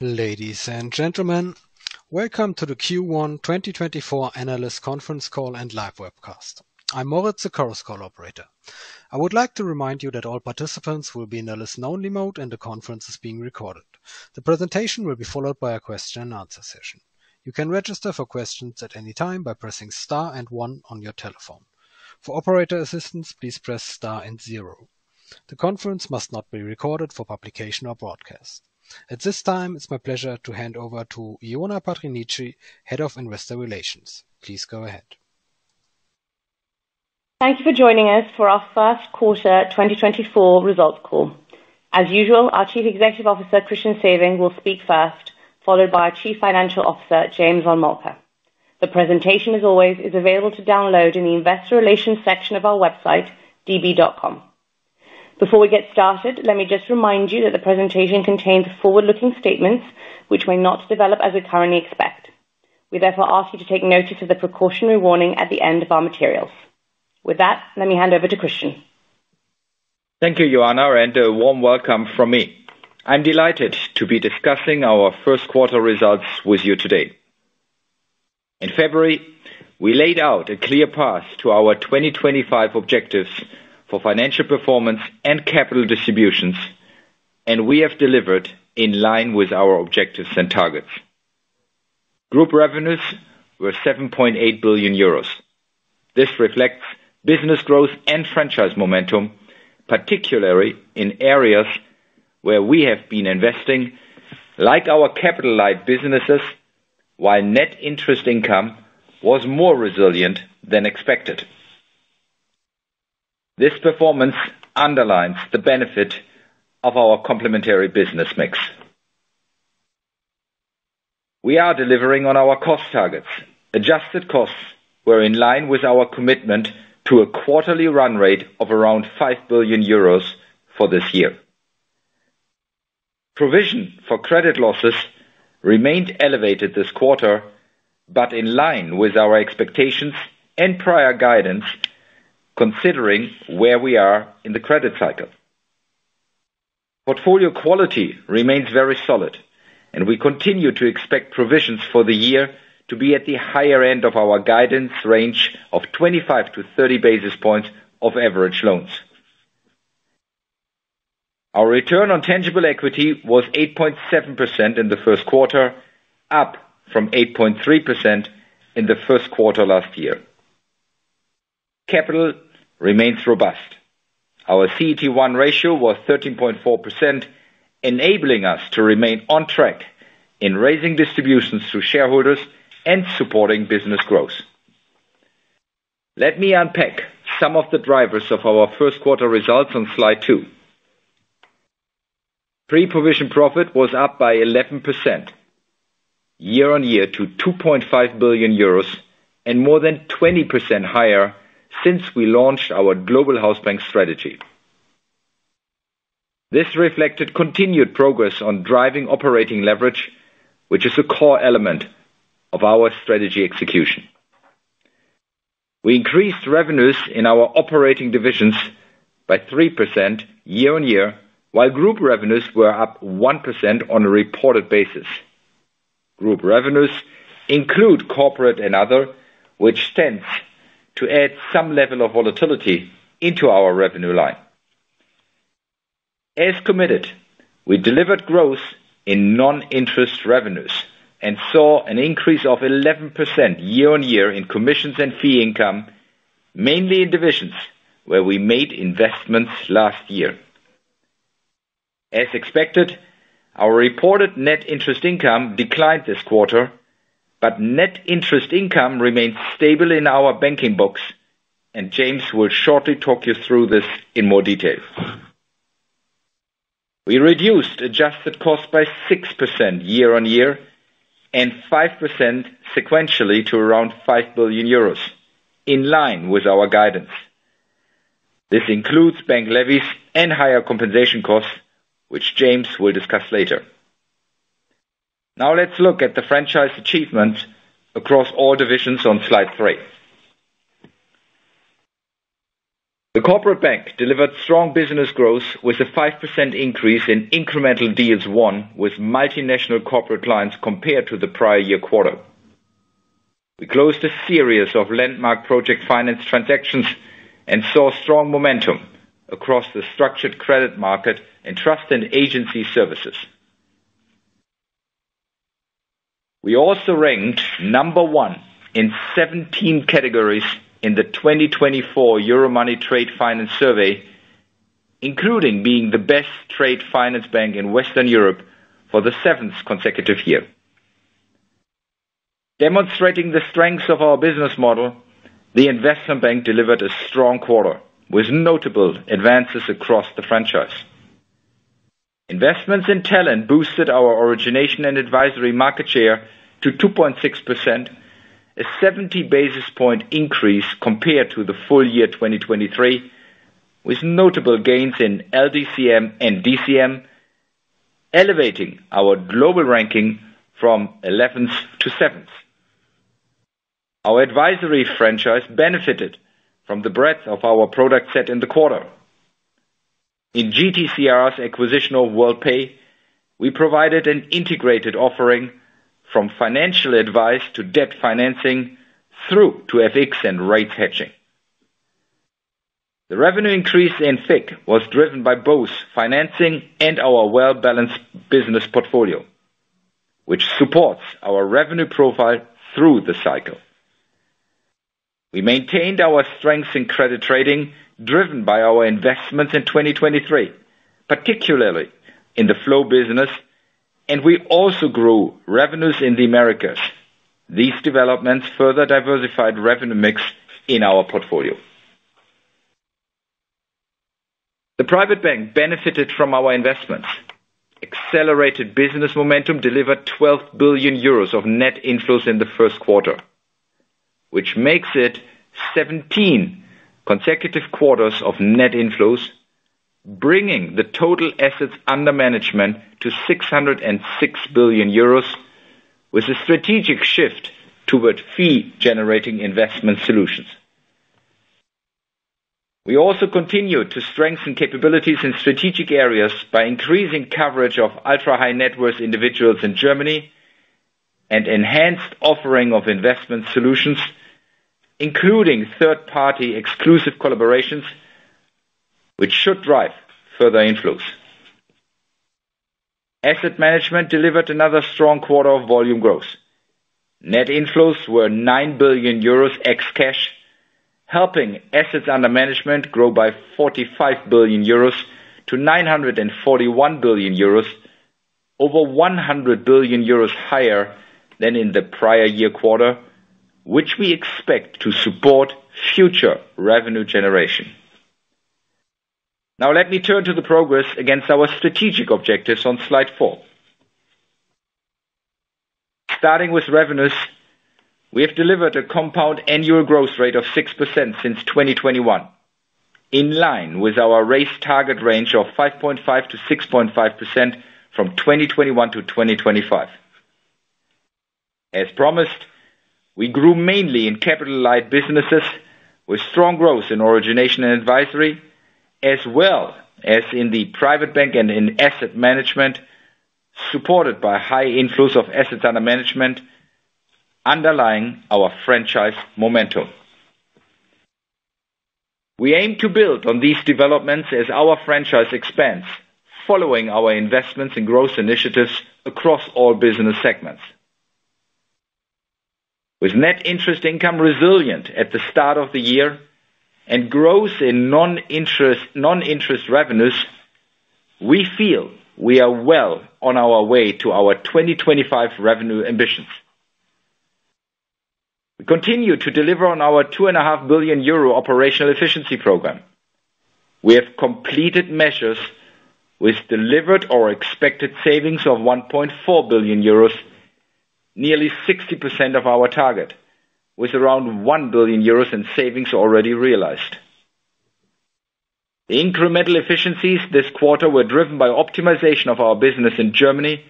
Ladies and gentlemen, welcome to the Q1 2024 Analyst Conference Call and live webcast. I'm Moritz, the Chorus Call operator. I would like to remind you that all participants will be in a listen-only mode, and the conference is being recorded. The presentation will be followed by a question and answer session. You can register for questions at any time by pressing star and one on your telephone. For operator assistance, please press star and zero. The conference must not be recorded for publication or broadcast. At this time, it's my pleasure to hand over to Ioana Patriniche, Head of Investor Relations. Please go ahead. Thank you for joining us for our first quarter 2024 results call. As usual, our Chief Executive Officer, Christian Sewing, will speak first, followed by our Chief Financial Officer, James von Moltke. The presentation, as always, is available to download in the investor relations section of our website, db.com. Before we get started, let me just remind you that the presentation contains forward-looking statements which may not develop as we currently expect. We therefore ask you to take notice of the precautionary warning at the end of our materials. With that, let me hand over to Christian. Thank you, Ioana, and a warm welcome from me. I'm delighted to be discussing our first quarter results with you today. In February, we laid out a clear path to our 2025 objectives for financial performance and capital distributions, and we have delivered in line with our objectives and targets. Group revenues were 7.8 billion euros. This reflects business growth and franchise momentum, particularly in areas where we have been investing, like our capital-light businesses, while net interest income was more resilient than expected. This performance underlines the benefit of our complementary business mix. We are delivering on our cost targets. Adjusted costs were in line with our commitment to a quarterly run rate of around 5 billion euros for this year. Provision for credit losses remained elevated this quarter, but in line with our expectations and prior guidance, considering where we are in the credit cycle. Portfolio quality remains very solid, and we continue to expect provisions for the year to be at the higher end of our guidance range of 25-30 basis points of average loans. Our return on tangible equity was 8.7% in the first quarter, up from 8.3% in the first quarter last year. Capital remains robust. Our CET1 ratio was 13.4%, enabling us to remain on track in raising distributions to shareholders and supporting business growth. Let me unpack some of the drivers of our first quarter results on slide two. Pre-provision profit was up by 11% year-on-year to 2.5 billion euros, and more than 20% higher since we launched our Global Hausbank strategy. This reflected continued progress on driving operating leverage, which is a core element of our strategy execution. We increased revenues in our operating divisions by 3% year-on-year, while group revenues were up 1% on a reported basis. Group revenues include corporate and other, which tends to add some level of volatility into our revenue line. As committed, we delivered growth in non-interest revenues and saw an increase of 11% year-on-year in commissions and fee income, mainly in divisions where we made investments last year. As expected, our reported net interest income declined this quarter, but net interest income remains stable in our banking books, and James will shortly talk you through this in more detail. We reduced adjusted costs by 6% year-on-year and 5% sequentially to around 5 billion euros, in line with our guidance. This includes bank levies and higher compensation costs, which James will discuss later. Now let's look at the franchise achievements across all divisions on slide three. The Corporate Bank delivered strong business growth with a 5% increase in incremental deals won with multinational corporate clients compared to the prior year quarter. We closed a series of landmark project finance transactions and saw strong momentum across the structured credit market and trust and agency services. We also ranked number one in 17 categories in the 2024 Euromoney Trade Finance Survey, including being the best trade finance bank in Western Europe for the seventh consecutive year. Demonstrating the strengths of our business model, the Investment Bank delivered a strong quarter with notable advances across the franchise. Investments in talent boosted our origination and advisory market share to 2.6%, a 70 basis point increase compared to the full year 2023, with notable gains in LDCM and DCM, elevating our global ranking from 11th to 7th. Our advisory franchise benefited from the breadth of our product set in the quarter. In GTCR's acquisition of Worldpay, we provided an integrated offering from financial advice to debt financing through to FX and rates hedging. The revenue increase in FICC was driven by both financing and our well-balanced business portfolio, which supports our revenue profile through the cycle. We maintained our strengths in credit trading, driven by our investments in 2023, particularly in the flow business, and we also grew revenues in the Americas. These developments further diversified revenue mix in our portfolio. The Private Bank benefited from our investments. Accelerated business momentum delivered 12 billion euros of net inflows in the first quarter, which makes it 17 consecutive quarters of net inflows, bringing the total assets under management to 606 billion euros, with a strategic shift toward fee-generating investment solutions. We also continue to strengthen capabilities in strategic areas by increasing coverage of ultra-high net worth individuals in Germany and enhanced offering of investment solutions, including third-party exclusive collaborations, which should drive further inflows. Asset Management delivered another strong quarter of volume growth. Net inflows were 9 billion euros ex cash, helping assets under management grow by 45 billion euros to 941 billion euros, over 100 billion euros higher than in the prior year quarter, which we expect to support future revenue generation. Now let me turn to the progress against our strategic objectives on slide four. Starting with revenues, we have delivered a compound annual growth rate of 6% since 2021, in line with our raised target range of 5.5%-6.5% from 2021 to 2025. As promised, we grew mainly in capital-light businesses with strong growth in origination and advisory, as well as in the Private Bank and in Asset Management, supported by high inflows of assets under management, underlying our franchise momentum. We aim to build on these developments as our franchise expands, following our investments in growth initiatives across all business segments. With net interest income resilient at the start of the year and growth in non-interest non interest revenues, we feel we are well on our way to our 2025 revenue ambitions. We continue to deliver on our 2.5 billion euro operational efficiency program. We have completed measures with delivered or expected savings of 1.4 billion euros, nearly 60% of our target, with around 1 billion euros in savings already realized. The incremental efficiencies this quarter were driven by optimization of our business in Germany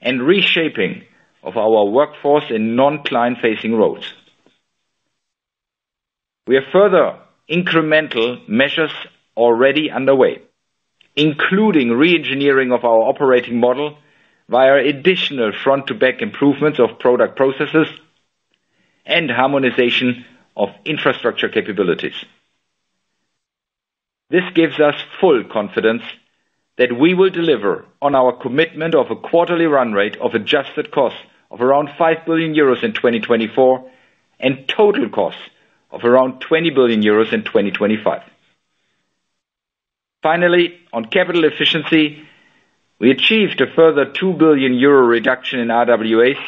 and reshaping of our workforce in non-client facing roles. We have further incremental measures already underway, including re-engineering of our operating model via additional front-to-back improvements of product processes and harmonization of infrastructure capabilities. This gives us full confidence that we will deliver on our commitment of a quarterly run rate of adjusted costs of around 5 billion euros in 2024, and total costs of around 20 billion euros in 2025. Finally, on capital efficiency, we achieved a further 2 billion euro reduction in RWAs,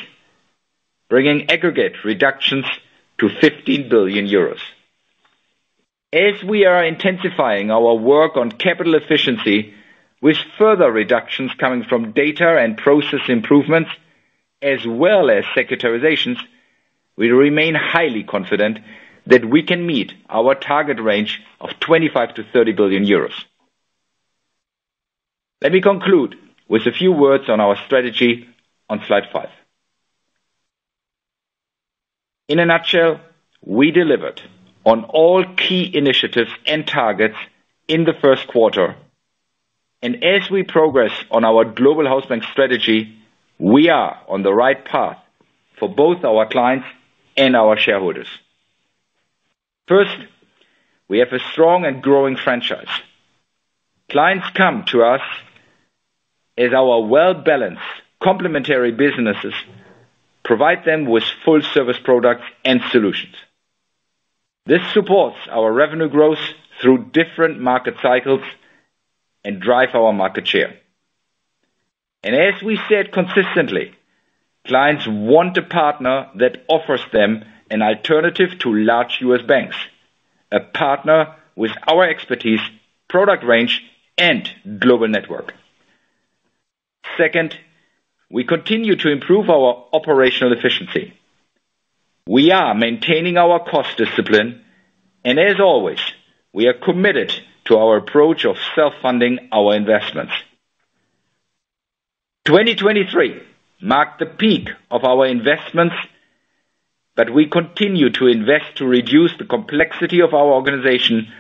bringing aggregate reductions to 15 billion euros. As we are intensifying our work on capital efficiency, with further reductions coming from data and process improvements, as well as securitizations, we remain highly confident that we can meet our target range of 25 billion-30 billion euros. Let me conclude with a few words on our strategy on slide five. In a nutshell, we delivered on all key initiatives and targets in the first quarter, and as we progress on our global Hausbank strategy, we are on the right path for both our clients and our shareholders. First, we have a strong and growing franchise. Clients come to us as our well-balanced, complementary businesses provide them with full service products and solutions. This supports our revenue growth through different market cycles and drive our market share. And as we said consistently, clients want a partner that offers them an alternative to large U.S. banks, a partner with our expertise, product range, and global network. Second, we continue to improve our operational efficiency. We are maintaining our cost discipline, and as always, we are committed to our approach of self-funding our investments. 2023 marked the peak of our investments, but we continue to invest to reduce the complexity of our organization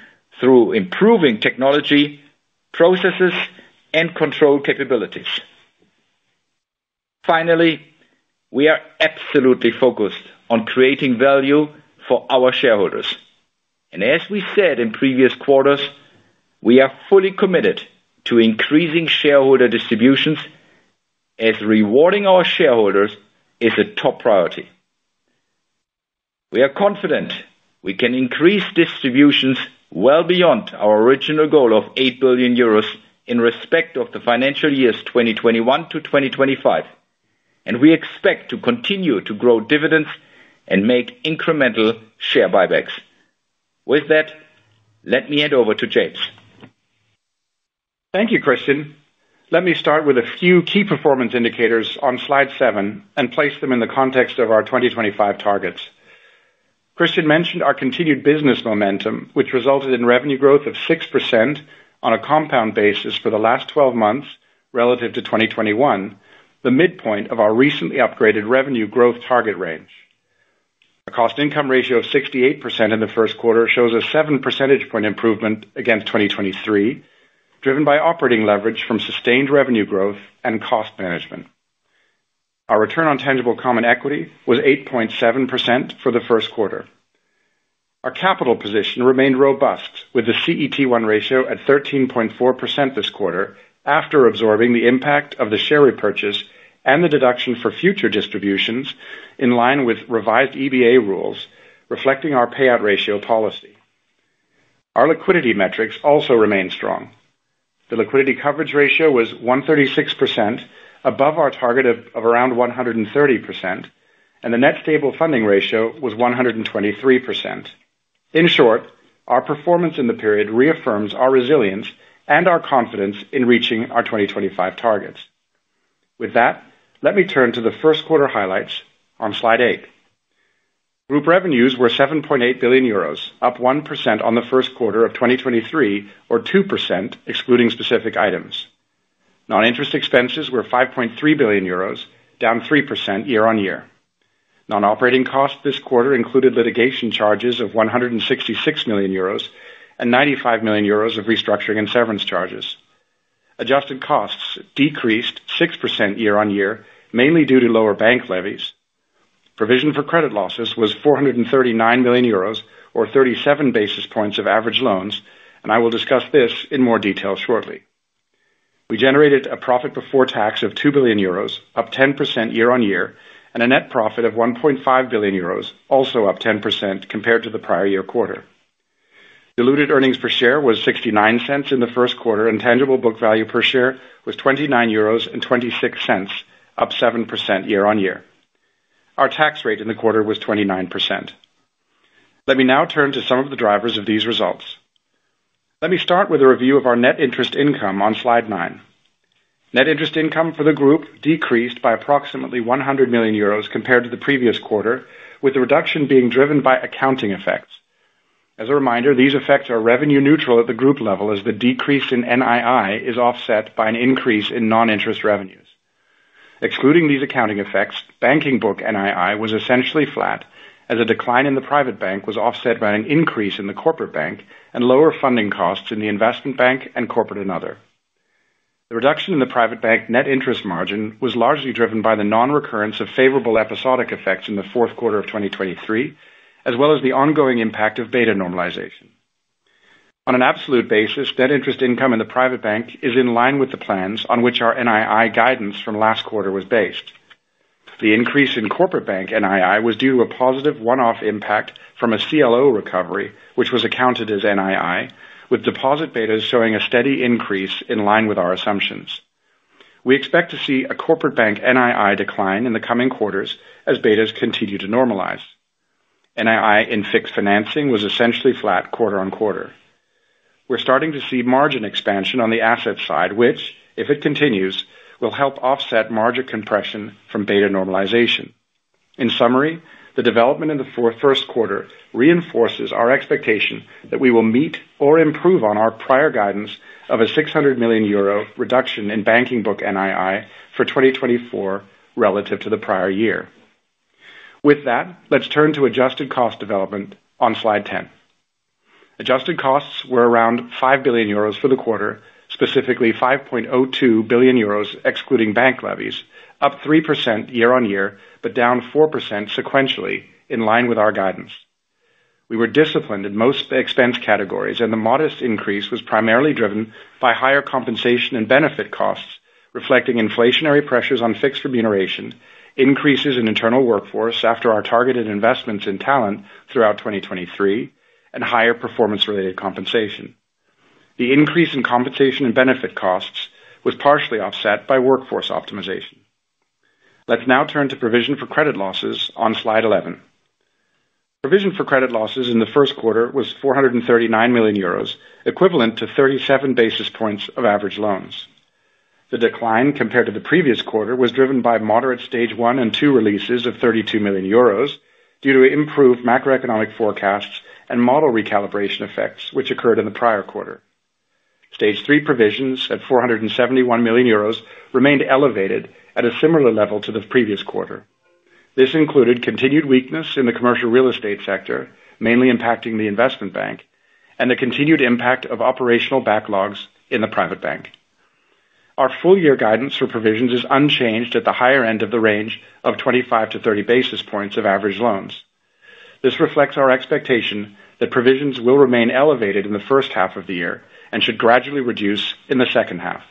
through improving technology, processes, and control capabilities. Finally, we are absolutely focused on creating value for our shareholders. And as we said in previous quarters, we are fully committed to increasing shareholder distributions, as rewarding our shareholders is a top priority. We are confident we can increase distributions well beyond our original goal of 8 billion euros in respect of the financial years 2021 to 2025, and we expect to continue to grow dividends and make incremental share buybacks. With that, let me hand over to James. Thank you, Christian. Let me start with a few key performance indicators on slide seven and place them in the context of our 2025 targets. Christian mentioned our continued business momentum, which resulted in revenue growth of 6% on a compound basis for the last 12 months relative to 2021, the midpoint of our recently upgraded revenue growth target range. A cost-income ratio of 68% in the first quarter shows a 7 percentage point improvement against 2023, driven by operating leverage from sustained revenue growth and cost management. Our return on tangible common equity was 8.7% for the first quarter. Our capital position remained robust, with the CET1 ratio at 13.4% this quarter, after absorbing the impact of the share repurchase and the deduction for future distributions, in line with revised EBA rules, reflecting our payout ratio policy. Our liquidity metrics also remain strong. The liquidity coverage ratio was 136%, above our target of around 130%, and the net stable funding ratio was 123%. In short, our performance in the period reaffirms our resilience and our confidence in reaching our 2025 targets. With that, let me turn to the first quarter highlights on slide eight. Group revenues were 7.8 billion euros, up 1% on the first quarter of 2023, or 2% excluding specific items. Non-interest expenses were 5.3 billion euros, down 3% year-on-year. Non-operating costs this quarter included litigation charges of 166 million euros and 95 million euros of restructuring and severance charges. Adjusted costs decreased 6% year-on-year, mainly due to lower bank levies. Provision for credit losses was 439 million euros, or 37 basis points of average loans, and I will discuss this in more detail shortly. We generated a profit before tax of 2 billion euros, up 10% year-on-year, and a net profit of 1.5 billion euros, also up 10% compared to the prior year quarter. Diluted earnings per share was 0.69 in the first quarter, and tangible book value per share was 29.26 euros, up 7% year-on-year. Our tax rate in the quarter was 29%. Let me now turn to some of the drivers of these results. Let me start with a review of our net interest income on slide nine. Net interest income for the group decreased by approximately 100 million euros compared to the previous quarter, with the reduction being driven by accounting effects. As a reminder, these effects are revenue neutral at the group level, as the decrease in NII is offset by an increase in non-interest revenues. Excluding these accounting effects, banking book NII was essentially flat, as a decline in the private bank was offset by an increase in the corporate bank and lower funding costs in the investment bank and corporate and other. The reduction in the private bank net interest margin was largely driven by the non-recurrence of favorable episodic effects in the fourth quarter of 2023, as well as the ongoing impact of beta normalization. On an absolute basis, net interest income in the private bank is in line with the plans on which our NII guidance from last quarter was based. The increase in corporate bank NII was due to a positive one-off impact from a CLO recovery, which was accounted as NII, with deposit betas showing a steady increase in line with our assumptions. We expect to see a corporate bank NII decline in the coming quarters as betas continue to normalize. NII in FIC financing was essentially flat quarter-on-quarter. We're starting to see margin expansion on the asset side, which, if it continues, will help offset margin compression from beta normalization. In summary, the development in the first quarter reinforces our expectation that we will meet or improve on our prior guidance of a 600 million euro reduction in banking book NII for 2024 relative to the prior year. With that, let's turn to adjusted cost development on slide 10. Adjusted costs were around 5 billion euros for the quarter, specifically 5.02 billion euros, excluding bank levies, up 3% year-on-year, but down 4% sequentially, in line with our guidance. We were disciplined in most expense categories, and the modest increase was primarily driven by higher compensation and benefit costs, reflecting inflationary pressures on fixed remuneration, increases in internal workforce after our targeted investments in talent throughout 2023, and higher performance-related compensation. The increase in compensation and benefit costs was partially offset by workforce optimization. Let's now turn to provision for credit losses on slide 11. Provision for credit losses in the first quarter was 439 million euros, equivalent to 37 basis points of average loans. The decline compared to the previous quarter was driven by moderate stage one and two releases of 32 million euros due to improved macroeconomic forecasts and model recalibration effects, which occurred in the prior quarter. Stage three provisions at 471 million euros remained elevated at a similar level to the previous quarter. This included continued weakness in the commercial real estate sector, mainly impacting the investment bank, and the continued impact of operational backlogs in the private bank. Our full year guidance for provisions is unchanged at the higher end of the range of 25-30 basis points of average loans. This reflects our expectation that provisions will remain elevated in the first half of the year and should gradually reduce in the second half.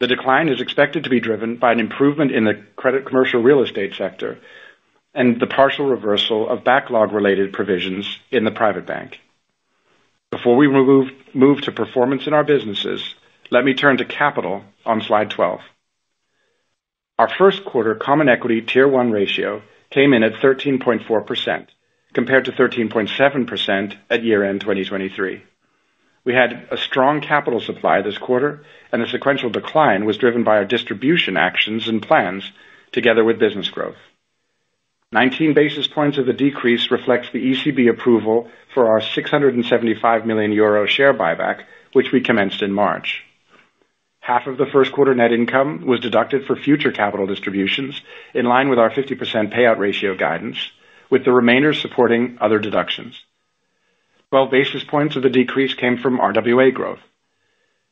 The decline is expected to be driven by an improvement in the credit commercial real estate sector and the partial reversal of backlog-related provisions in the private bank. Before we move to performance in our businesses, let me turn to capital on slide 12. Our first quarter Common Equity Tier 1 ratio came in at 13.4%, compared to 13.7% at year-end 2023. We had a strong capital supply this quarter, and the sequential decline was driven by our distribution actions and plans together with business growth. 19 basis points of the decrease reflects the ECB approval for our 675 million euro share buyback, which we commenced in March. Half of the first quarter net income was deducted for future capital distributions in line with our 50% payout ratio guidance, with the remainder supporting other deductions. 12 basis points of the decrease came from RWA growth.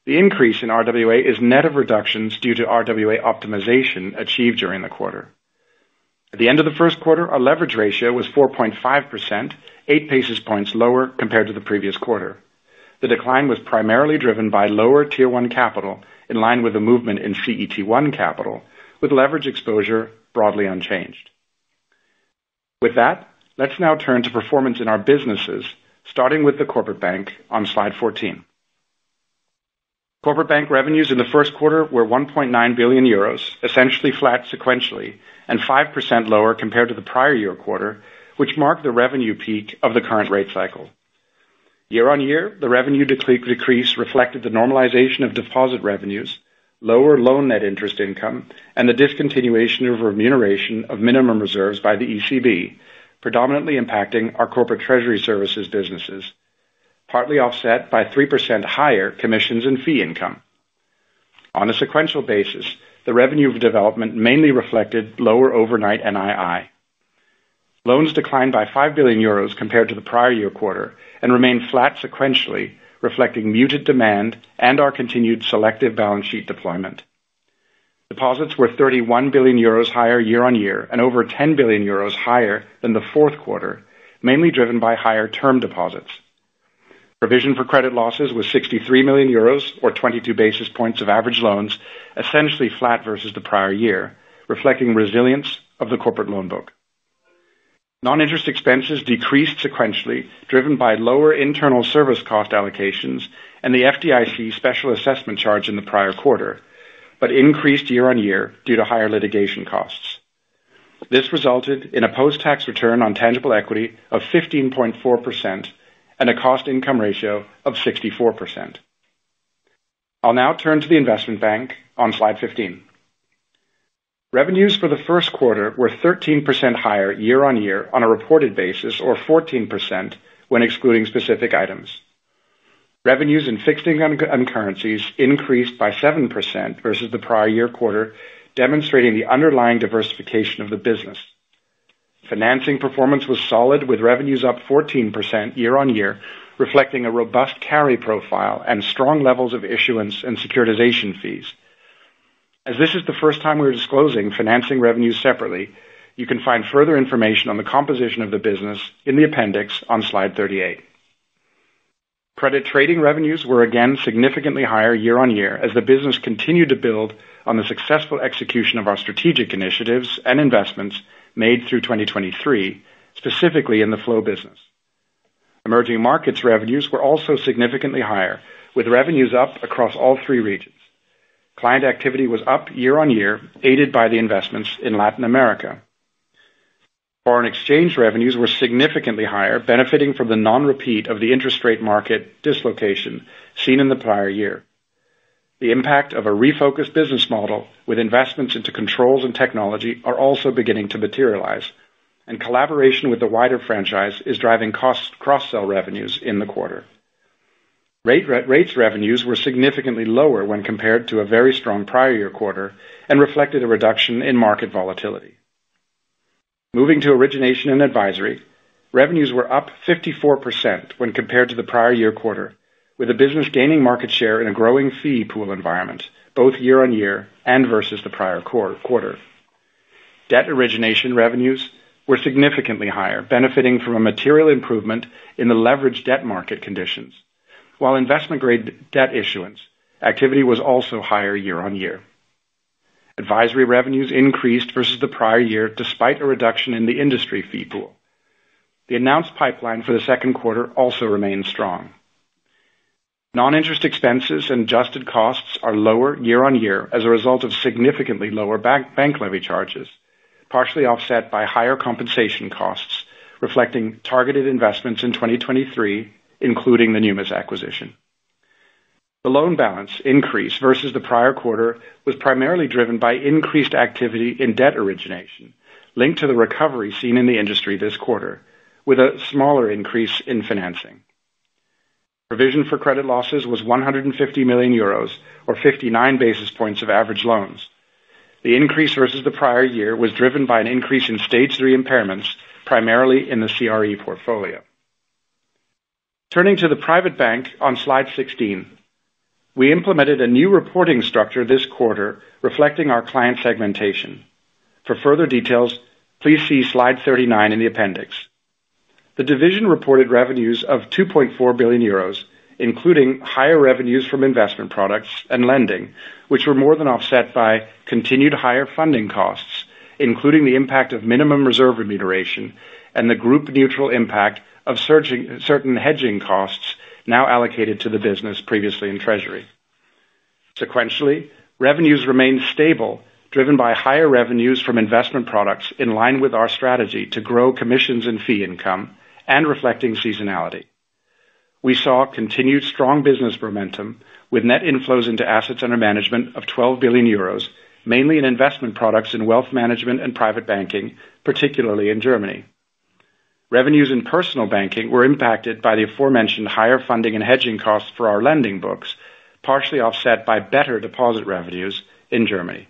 The increase in RWA is net of reductions due to RWA optimization achieved during the quarter. At the end of the first quarter, our leverage ratio was 4.5%, 8 basis points lower compared to the previous quarter. The decline was primarily driven by lower Tier 1 capital in line with the movement in CET1 capital, with leverage exposure broadly unchanged. With that, let's now turn to performance in our businesses, starting with the Corporate Bank on slide 14. Corporate Bank revenues in the first quarter were 1.9 billion euros, essentially flat sequentially, and 5% lower compared to the prior year quarter, which marked the revenue peak of the current rate cycle. Year-on-year, the revenue decrease reflected the normalization of deposit revenues, lower loan net interest income, and the discontinuation of remuneration of minimum reserves by the ECB, predominantly impacting our corporate treasury services businesses, partly offset by 3% higher commissions and fee income. On a sequential basis, the revenue development mainly reflected lower overnight NII. Loans declined by 5 billion euros compared to the prior year quarter and remained flat sequentially, reflecting muted demand and our continued selective balance sheet deployment. Deposits were 31 billion euros higher year-on-year and over 10 billion euros higher than the fourth quarter, mainly driven by higher term deposits. Provision for credit losses was 63 million euros or 22 basis points of average loans, essentially flat versus the prior year, reflecting resilience of the corporate loan book. Non-interest expenses decreased sequentially, driven by lower internal service cost allocations and the FDIC special assessment charge in the prior quarter, but increased year-on-year due to higher litigation costs. This resulted in a post-tax return on tangible equity of 15.4% and a cost-income ratio of 64%. I'll now turn to the Investment Bank on slide 15. Revenues for the first quarter were 13% higher year-on-year on a reported basis, or 14% when excluding specific items. Revenues in fixed income and currencies increased by 7% versus the prior year quarter, demonstrating the underlying diversification of the business. Financing performance was solid, with revenues up 14% year-on-year, reflecting a robust carry profile and strong levels of issuance and securitization fees. As this is the first time we're disclosing financing revenues separately, you can find further information on the composition of the business in the appendix on slide 38. Credit trading revenues were again significantly higher year-on-year as the business continued to build on the successful execution of our strategic initiatives and investments made through 2023, specifically in the flow business. Emerging markets revenues were also significantly higher, with revenues up across all three regions. Client activity was up year-on-year, aided by the investments in Latin America. Foreign exchange revenues were significantly higher, benefiting from the non-repeat of the interest rate market dislocation seen in the prior year. The impact of a refocused business model with investments into controls and technology are also beginning to materialize, and collaboration with the wider franchise is driving cross-sell revenues in the quarter. Rates revenues were significantly lower when compared to a very strong prior year quarter and reflected a reduction in market volatility. Moving to Origination and Advisory, revenues were up 54% when compared to the prior year quarter, with the business gaining market share in a growing fee pool environment, both year-on-year and versus the prior quarter. Debt origination revenues were significantly higher, benefiting from a material improvement in the leveraged debt market conditions, while investment-grade debt issuance activity was also higher year-on-year. Advisory revenues increased versus the prior year despite a reduction in the industry fee pool. The announced pipeline for the second quarter also remains strong. Non-interest expenses and adjusted costs are lower year-on-year as a result of significantly lower bank levy charges, partially offset by higher compensation costs, reflecting targeted investments in 2023, including the Numis acquisition. The loan balance increase versus the prior quarter was primarily driven by increased activity in debt origination, linked to the recovery seen in the industry this quarter, with a smaller increase in financing. Provision for credit losses was 150 million euros, or 59 basis points of average loans. The increase versus the prior year was driven by an increase in Stage 3 impairments, primarily in the CRE portfolio. Turning to the Private Bank on slide 16. We implemented a new reporting structure this quarter reflecting our client segmentation. For further details, please see slide 39 in the appendix. The division reported revenues of 2.4 billion euros, including higher revenues from investment products and lending, which were more than offset by continued higher funding costs, including the impact of minimum reserve remuneration and the group neutral impact of certain hedging costs now allocated to the business previously in treasury. Sequentially, revenues remained stable, driven by higher revenues from investment products in line with our strategy to grow commissions and fee income and reflecting seasonality. We saw continued strong business momentum with net inflows into assets under management of 12 billion euros, mainly in investment products in wealth management and private banking, particularly in Germany. Revenues in personal banking were impacted by the aforementioned higher funding and hedging costs for our lending books, partially offset by better deposit revenues in Germany.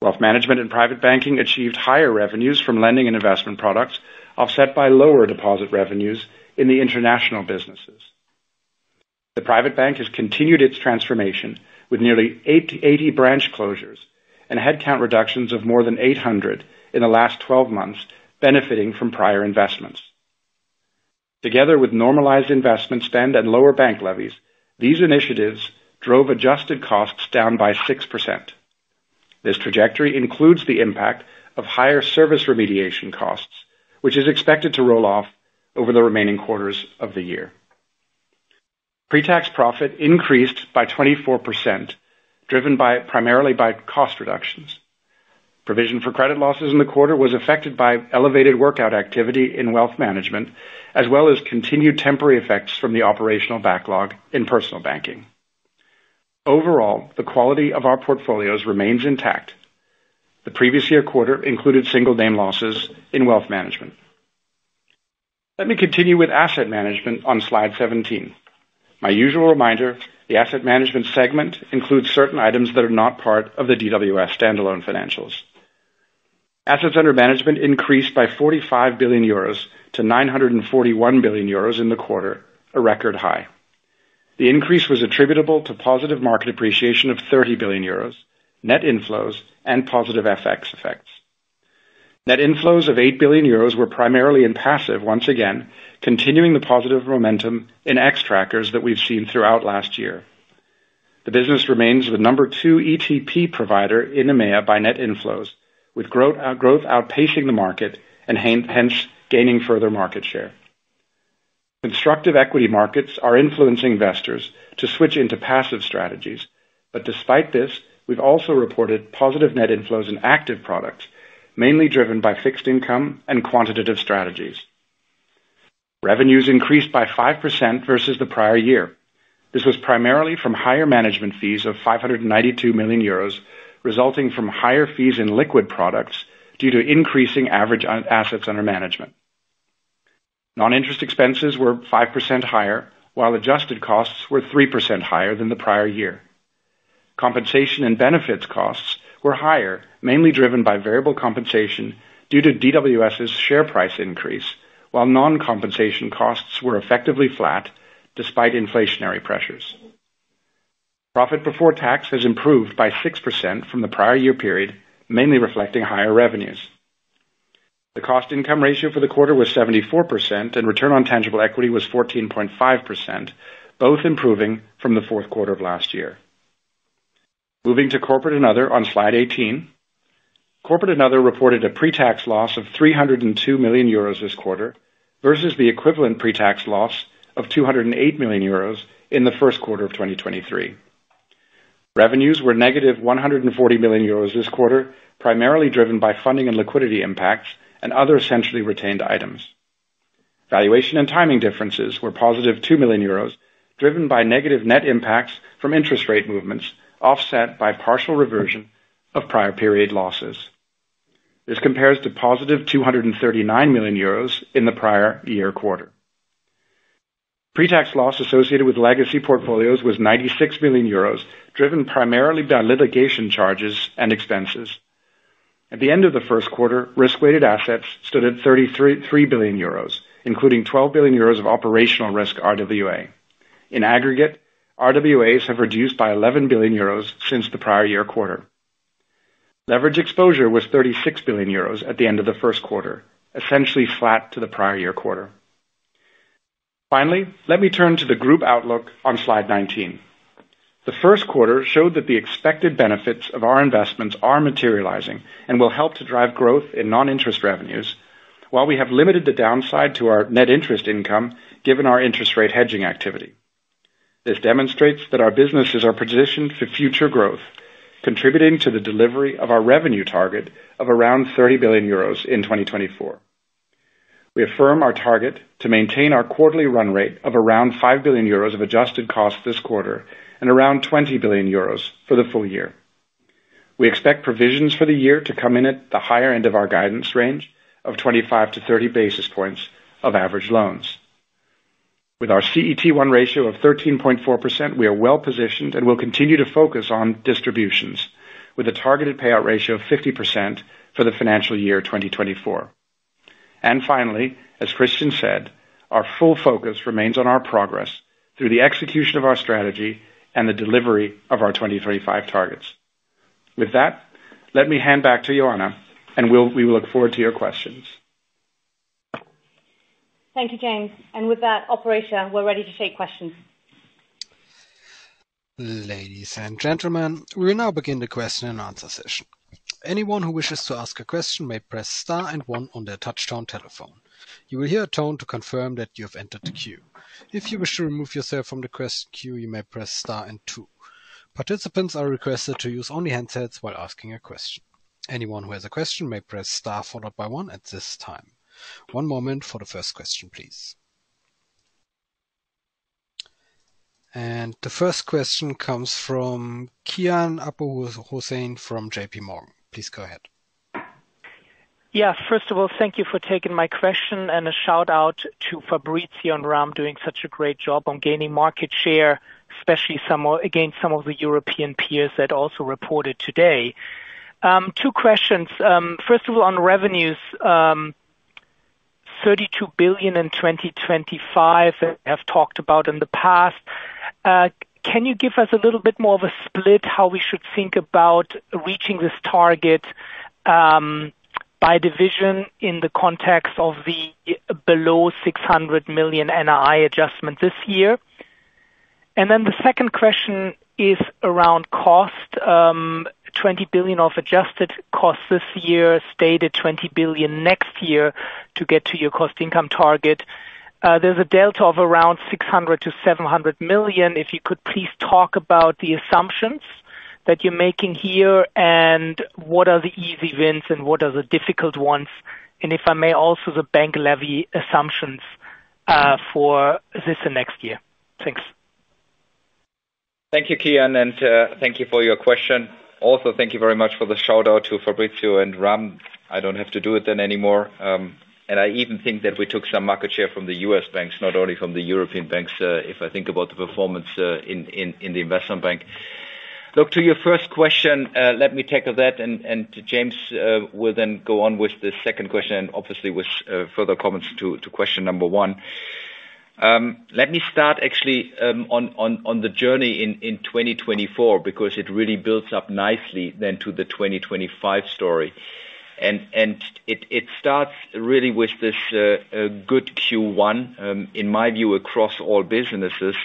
Wealth management and private banking achieved higher revenues from lending and investment products, offset by lower deposit revenues in the international businesses. The private bank has continued its transformation with nearly 80 branch closures and headcount reductions of more than 800 in the last 12 months, benefiting from prior investments. Together with normalized investment spend and lower bank levies, these initiatives drove adjusted costs down by 6%. This trajectory includes the impact of higher service remediation costs, which is expected to roll off over the remaining quarters of the year. Pre-tax profit increased by 24%, driven primarily by cost reductions. Provision for credit losses in the quarter was affected by elevated workout activity in wealth management, as well as continued temporary effects from the operational backlog in personal banking. Overall, the quality of our portfolios remains intact. The previous year quarter included single name losses in wealth management. Let me continue with asset management on slide 17. My usual reminder, the asset management segment includes certain items that are not part of the DWS standalone financials. Assets under management increased by 45 billion euros to 941 billion euros in the quarter, a record high. The increase was attributable to positive market appreciation of 30 billion euros, net inflows, and positive FX effects. Net inflows of 8 billion euros were primarily in passive, once again, continuing the positive momentum in Xtrackers that we've seen throughout last year. The business remains the number two ETP provider in EMEA by net inflows, with uh, growth outpacing the market and hence gaining further market share. Constructive equity markets are influencing investors to switch into passive strategies. But despite this, we've also reported positive net inflows in active products, mainly driven by fixed income and quantitative strategies. Revenues increased by 5% versus the prior year. This was primarily from higher management fees of 592 million euros, resulting from higher fees in liquid products due to increasing average assets under management. Non-interest expenses were 5% higher, while adjusted costs were 3% higher than the prior year. Compensation and benefits costs were higher, mainly driven by variable compensation due to DWS's share price increase, while non-compensation costs were effectively flat despite inflationary pressures. Profit before tax has improved by 6% from the prior year period, mainly reflecting higher revenues. The cost income ratio for the quarter was 74%, and return on tangible equity was 14.5%, both improving from the fourth quarter of last year. Moving to corporate and other on slide 18. Corporate and other reported a pre-tax loss of 302 million euros this quarter versus the equivalent pre-tax loss of 208 million euros in the first quarter of 2023. Revenues were negative 140 million euros this quarter, primarily driven by funding and liquidity impacts and other centrally retained items. Valuation and timing differences were positive 2 million euros, driven by negative net impacts from interest rate movements, offset by partial reversion of prior period losses. This compares to positive 239 million euros in the prior year quarter. Pre-tax loss associated with legacy portfolios was 96 million euros, driven primarily by litigation charges and expenses. At the end of the first quarter, risk-weighted assets stood at 33 billion euros, including 12 billion euros of operational risk RWA. In aggregate, RWAs have reduced by 11 billion euros since the prior year quarter. Leverage exposure was 36 billion euros at the end of the first quarter, essentially flat to the prior year quarter. Finally, let me turn to the group outlook on slide 19. The first quarter showed that the expected benefits of our investments are materializing and will help to drive growth in non-interest revenues, while we have limited the downside to our net interest income given our interest rate hedging activity. This demonstrates that our businesses are positioned for future growth, contributing to the delivery of our revenue target of around 30 billion euros in 2024. We affirm our target to maintain our quarterly run rate of around 5 billion euros of adjusted costs this quarter and around 20 billion euros for the full year. We expect provisions for the year to come in at the higher end of our guidance range of 25-30 basis points of average loans. With our CET1 ratio of 13.4%, we are well positioned and will continue to focus on distributions with a targeted payout ratio of 50% for the financial year 2024. And finally, as Christian said, our full focus remains on our progress through the execution of our strategy and the delivery of our 2025 targets. With that, let me hand back to Ioana, and we will look forward to your questions. Thank you, James. And with that, operator, we're ready to take questions. Ladies and gentlemen, we will now begin the question and answer session. Anyone who wishes to ask a question may press star and one on their touch-tone telephone. You will hear a tone to confirm that you have entered the queue. If you wish to remove yourself from the question queue, you may press star and two. Participants are requested to use only handsets while asking a question. Anyone who has a question may press star followed by one at this time. One moment for the first question, please. And the first question comes from Kian Abouhossein from JPMorgan. Please go ahead. Yeah. First of all, thank you for taking my question, and a shout-out to Fabrizio and Ram doing such a great job on gaining market share, especially against some of the European peers that also reported today. Um, two questions. Um, first of all, on revenues, um, 32 billion in 2025 have talked about in the past. Uh, Can you give us a little bit more of a split how we should think about reaching this target um, by division in the context of the below 600 million NII adjustment this year? And then the second question is around cost. Um, 20 billion of adjusted costs this year, stated 20 billion next year to get to your cost income target. Uh, there's a delta of around 600 million-700 million. If you could please talk about the assumptions that you're making here, and what are the easy wins and what are the difficult ones? And if I may, also the bank levy assumptions uh, for this and next year. Thanks. Thank you, Kian, and uh, thank you for your question. Also, thank you very much for the shout-out to Fabrizio and Ram. I don't have to do it then anymore. Um, I even think that we took some market share from the U.S. banks, not only from the European banks, uh, if I think about the performance uh, in the investment bank. Look, to your first question, uh, let me tackle that, and James will then go on with the second question, and obviously with further comments to question number one. Um, let me start actually um, on the journey in 2024, because it really builds up nicely then to the 2025 story. It starts really with this good Q1 in my view, across all businesses.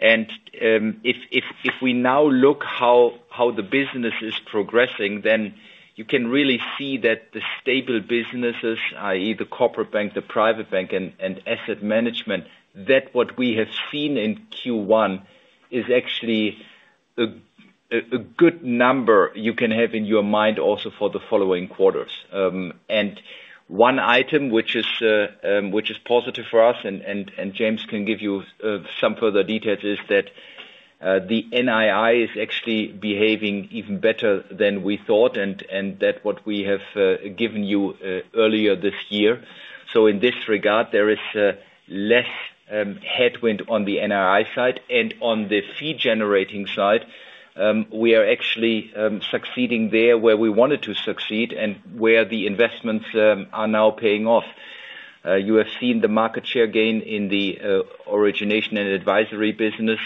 And um if we now look how the business is progressing, then you can really see that the stable businesses, i.e., the corporate bank, the private bank, and asset management, that what we have seen in Q1 is actually a good number you can have in your mind also for the following quarters. Um, and one item which is uh, um, which is positive for us, and James can give you uh, some further details, is that uh, the NII is actually behaving even better than we thought, and that what we have given you earlier this year. So in this regard, there is less um, headwind on the NII side. And on the fee-generating side, Um, we are actually um, succeeding there where we wanted to succeed and where the investments um, are now paying off. Uh, you have seen the market share gain in the uh, origination and advisory business.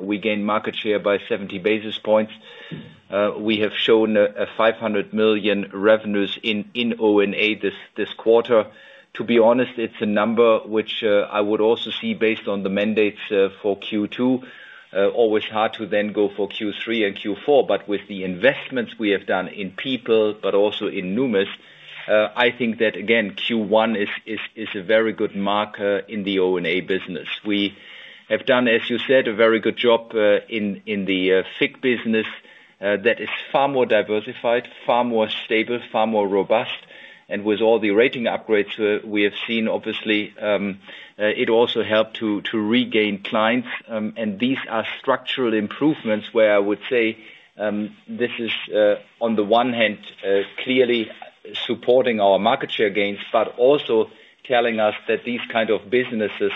We gained market share by 70 basis points. Uh, we have shown 500 million revenues in O&A this quarter. To be honest, it's a number which I would also see based on the mandates for Q2. Uh, always hard to then go for Q3 and Q4. but With the investments we have done in people, but also in Numis, uh, I think that again, Q1 is a very good marker in the O&A business. We have done, as you said, a very good job uh, in the FIC business that is far more diversified, far more stable, far more robust. And with all the rating upgrades uh, we have seen, obviously, um, uh, it also helped to regain clients. Um, and these are structural improvements where I would say, um, this is uh, on the one hand, clearly supporting our market share gains, but also telling us that these kind of businesses,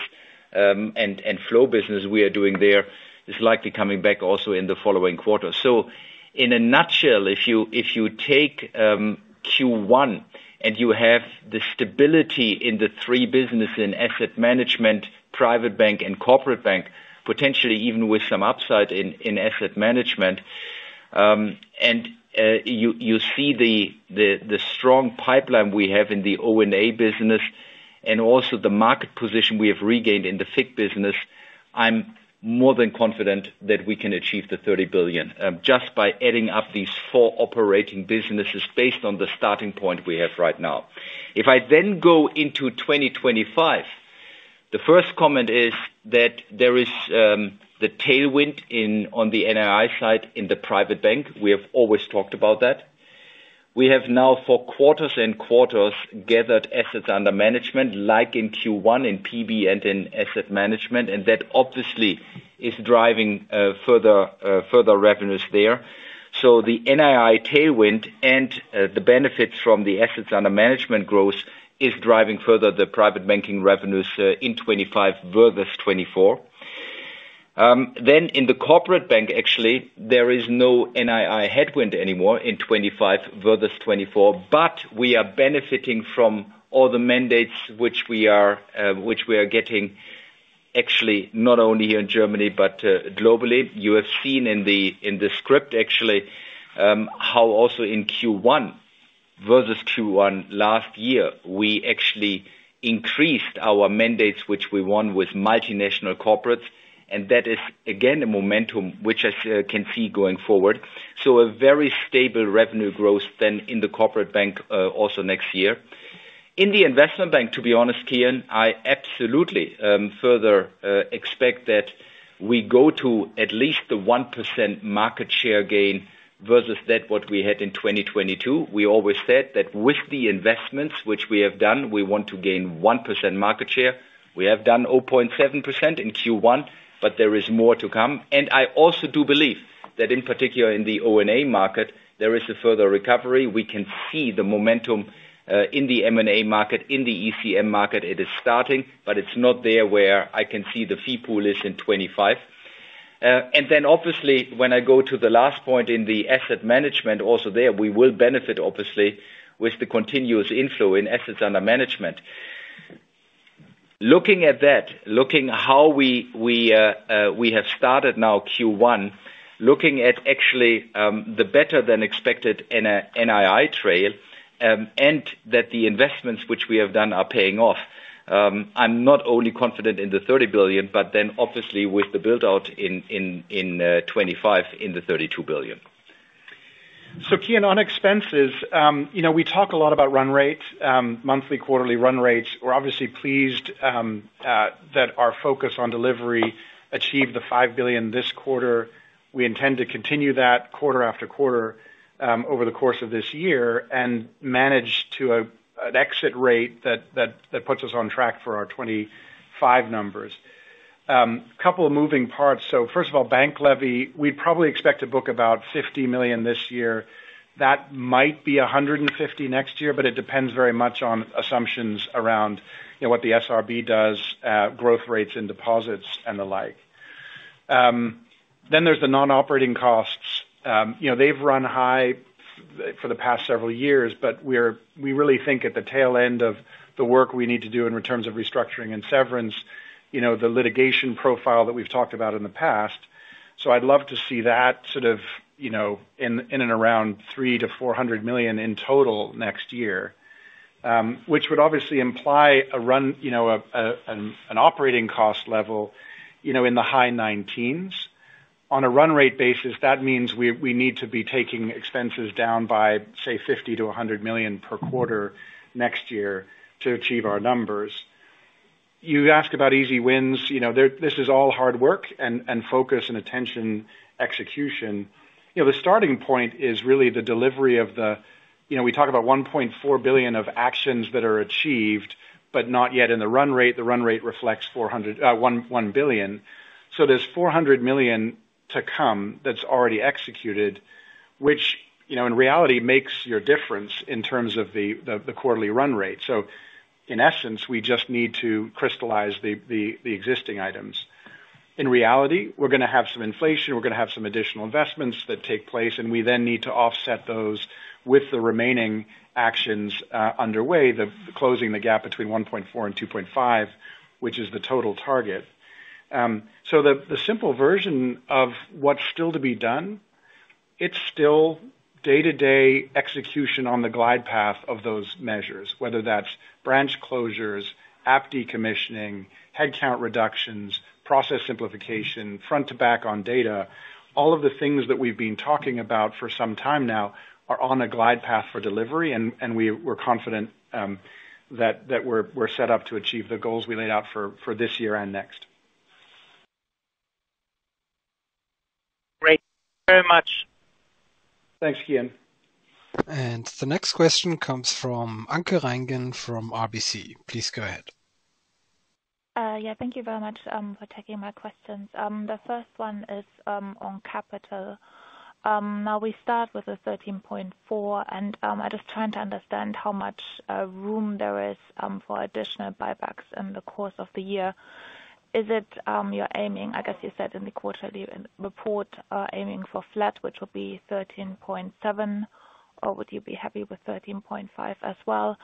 and flow business we are doing there is likely coming back also in the following quarter. So in a nutshell, if you take Q1 and you have the stability in the three business in asset management, private bank and corporate bank, potentially even with some upside in asset management, um, and uh, you see the strong pipeline we have in the O&A business and also the market position we have regained in the FIC business, I'm more than confident that we can achieve the 30 billion um, just by adding up these four operating businesses based on the starting point we have right now. If I then go into 2025, the first comment is that there is um, the tailwind in on the NII side in the private bank. We have always talked about that. We have now for quarters and quarters gathered assets under management, like in Q1 in PB and in asset management, and that obviously is driving uh, further uh, further revenues there. So the NII tailwind and uh, the benefits from the assets under management growth is driving further the private banking revenues in 2025 versus 2024. Um, then in the corporate bank, actually, there is no NII headwind anymore in 2025 versus 2024, but we are benefiting from all the mandates which we are uh which we are getting actually not only here in Germany, but uh, globally. You have seen in the in the script actually, um, how also in Q1 versus Q1 last year, we actually increased our mandates, which we won with multinational corporates. And that is again, a momentum which I uh, can see going forward. So a very stable revenue growth then in the corporate bank, uh, also next year. In the investment bank, to be honest, Kian, I absolutely um, further uh, expect that we go to at least the 1% market share gain versus that what we had in 2022. We always said that with the investments which we have done, we want to gain 1% market share. We have done 0.7% in Q1, but there is more to come. And I also do believe that in particular in the O&A market, there is a further recovery. We can see the momentum uh, in the M&A market, in the ECM market. It is starting, but it's not there where I can see the fee pool is in 2025. Uh, obviously, when I go to the last point in the asset management, also there, we will benefit obviously with the continuous inflow in assets under management. Looking at that, looking how we we uh, uh, we have started now Q1, looking at actually um, the better than expected NII trail, um, and that the investments which we have done are paying off. Um, I'm not only confident in the 30 billion, but then obviously with the build-out in 2025 uh, in the 32 billion. Kian, on expenses, um, you know, we talk a lot about run rates, um, monthly, quarterly run rates. We're obviously pleased um, uh, that our focus on delivery achieved the 5 billion this quarter. We intend to continue that quarter after quarter over the course of this year and manage to an exit rate that that puts us on track for our 2025 numbers. A couple of moving parts. So First of all, bank levy, we'd probably expect to book about 50 million this year, That might be 150 next year, but it depends very much on assumptions around, what the SRB does, uh, growth rates and deposits and the like. Um, then there's the non-operating costs. Um, you know, they've run high for the past several years, but we're we really think at the tail end of the work we need to do in terms of restructuring and severance, you know, the litigation profile that we've talked about in the past. So I'd love to see that sort of, you know, in in and around 300 million-400 million in total next year. Um, which would obviously imply a run, you know, an operating cost level, you know, in the high 19s. On a run rate basis, that means we we need to be taking expenses down by, say, 50 million-100 million per quarter next year to achieve our numbers. You ask about easy wins, you know, this is all hard work and focus and attention, execution. You know, the starting point is really the delivery of the... You know, we talk about 1.4 billion of actions that are achieved, but not yet in the run rate. The run rate reflects uh, 1 billion. So there's 400 million to come that's already executed, which, you know, in reality, makes your difference in terms of the the quarterly run rate. So in essence, we just need to crystallize the existing items. In reality, we're gonna have some inflation, we're gonna have some additional investments that take place, and we then need to offset those with the remaining actions uh, underway, the closing the gap between 1.4 and 2.5, which is the total target. Um, so the simple version of what's still to be done, it's still day-to-day execution on the glide path of those measures, whether that's branch closures, app decommissioning, headcount reductions, process simplification, front to back on data. All of the things that we've been talking about for some time now are on a glide path for delivery, and we're confident um, that we're set up to achieve the goals we laid out for this year and next. Great. Very much. Thanks, Kian. And the next question comes from Anke Reingen from RBC. Please go ahead. Uh, yeah, thank you very much um, for taking my questions. Um, the first one is um, on capital. Now we start with a 13.4, and I'm just trying to understand how much uh, room there is for additional buybacks in the course of the year. Is it um, you're aiming, I guess you said in the quarterly report, uh, aiming for flat, which will be 13.7, or would you be happy with 13.5 as well?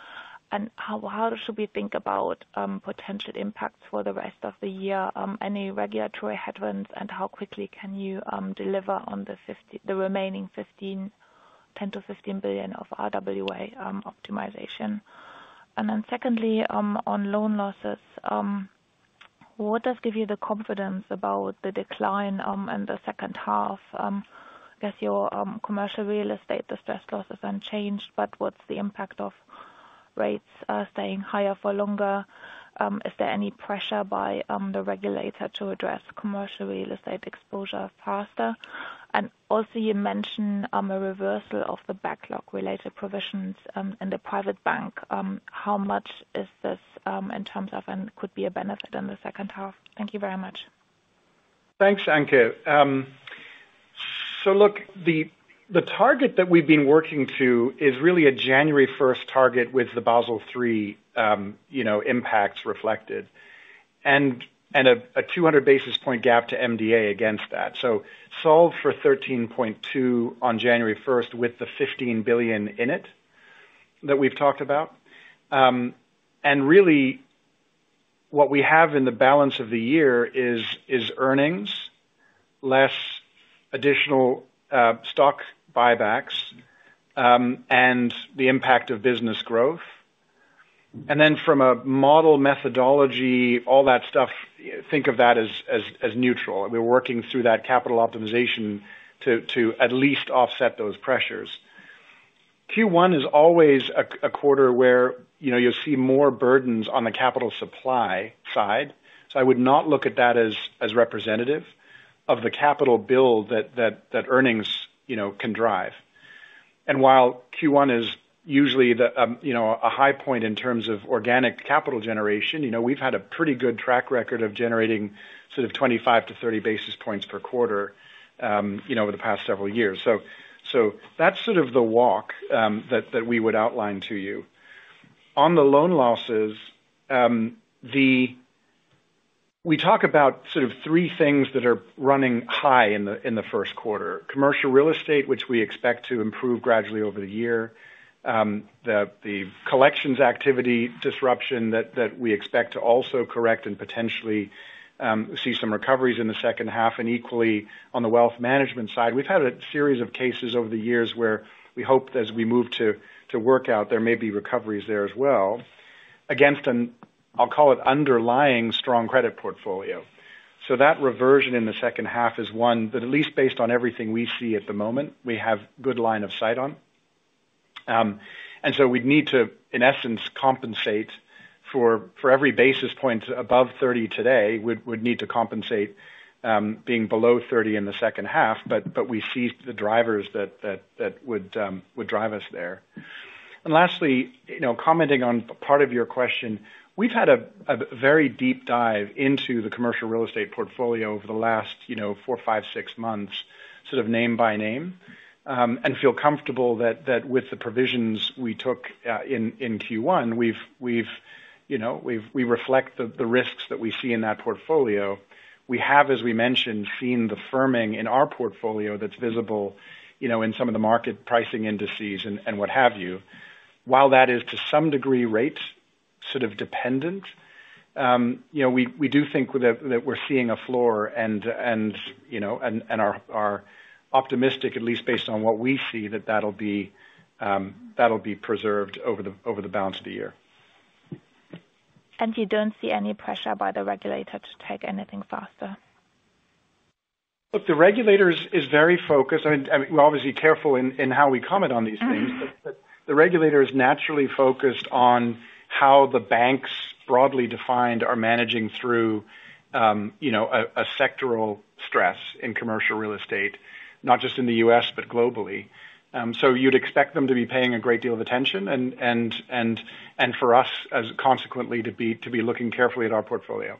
And how should we think about um, potential impacts for the rest of the year? Um, any regulatory headwinds, and how quickly can you deliver on the remaining 10 billion-15 billion of RWA optimization? And then secondly, on loan losses, what does give you the confidence about the decline um, in the second half? Um, I guess your um, commercial real estate, the stress loss is unchanged, but what's the impact of rates uh, staying higher for longer? Is there any pressure by the regulator to address commercial real estate exposure faster? And also, you mentioned um, a reversal of the backlog-related provisions um, in the private bank. Um, how much is this in terms of, and could be a benefit in the second half? Thank you very much. Thanks, Anke. So look, the the target that we've been working to is really a January first target with the Basel III, you know, impacts reflected, and a 200 basis point gap to MDA against that. So solve for 13.2 on January first with the 15 billion in it that we've talked about. Um and really, what we have in the balance of the year is is earnings, less additional uh stock buybacks, um and the impact of business growth. And then from a model methodology, all that stuff, think of that as as as neutral. We're working through that capital optimization to at least offset those pressures. Q1 is always a quarter where, you know, you'll see more burdens on the capital supply side, so I would not look at that as as representative of the capital build that that earnings, you know, can drive. And while Q1 is usually the, um, you know, a high point in terms of organic capital generation, you know, we've had a pretty good track record of generating sort of 25-30 basis points per quarter, um, you know, over the past several years. So so That's sort of the walk um, that we would outline to you. On the loan losses, the we talk about sort of three things that are running high in the in the first quarter. Commercial real estate, which we expect to improve gradually over the year. Um, the collections activity disruption that we expect to also correct and potentially um, see some recoveries in the second half. And equally, on the wealth management side, we've had a series of cases over the years where we hope as we move to work out, there may be recoveries there as well against an, I'll call it underlying strong credit portfolio. So that reversion in the second half is one that at least based on everything we see at the moment, we have good line of sight on. We'd need to, in essence, compensate for for every basis point above 30 today, we'd need to compensate being below 30 in the second half. But but we see the drivers that that would um would drive us there. And lastly, you know, commenting on part of your question, we've had a very deep dive into the commercial real estate portfolio over the last, you know, four, five, six months, sort of name by name, Um, and feel comfortable that with the provisions we took uh, in Q1, we've, we've you know, we reflect the risks that we see in that portfolio. We have, as we mentioned, seen the firming in our portfolio that's visible, you know, in some of the market pricing indices and what have you. While that is to some degree rate sort of dependent, um, you know, we we do think that that we're seeing a floor and, and you know, and are optimistic, at least based on what we see, that that'll be um, that'll be preserved over the over the balance of the year. And you don't see any pressure by the regulator to take anything faster? Look, the regulator is very focused. I mean, we're obviously careful in how we comment on these things. Mm-hmm. But the regulator is naturally focused on how the banks, broadly defined, are managing through, um, you know, a sectoral stress in commercial real estate, not just in the U.S., but globally. Um so you'd expect them to be paying a great deal of attention and and and and for us as consequently to be to be looking carefully at our portfolio.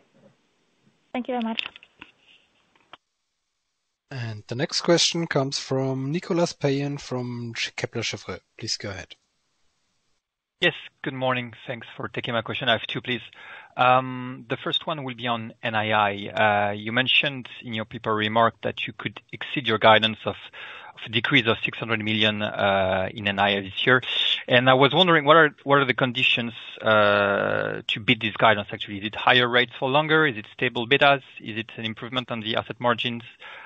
Thank you very much. And the next question comes from Nicolas Payen from Kepler Cheuvreux. Please go ahead. Yes, good morning. Thanks for taking my question. I have two, please. The first one will be on NII. Uh, you mentioned in your prepared remark that you could exceed your guidance of a decrease of 600 million in NII this year. And I was wondering, what are what are the conditions uh to beat this guidance, actually? Is it higher rates for longer? Is it stable betas? Is it an improvement on the asset margins,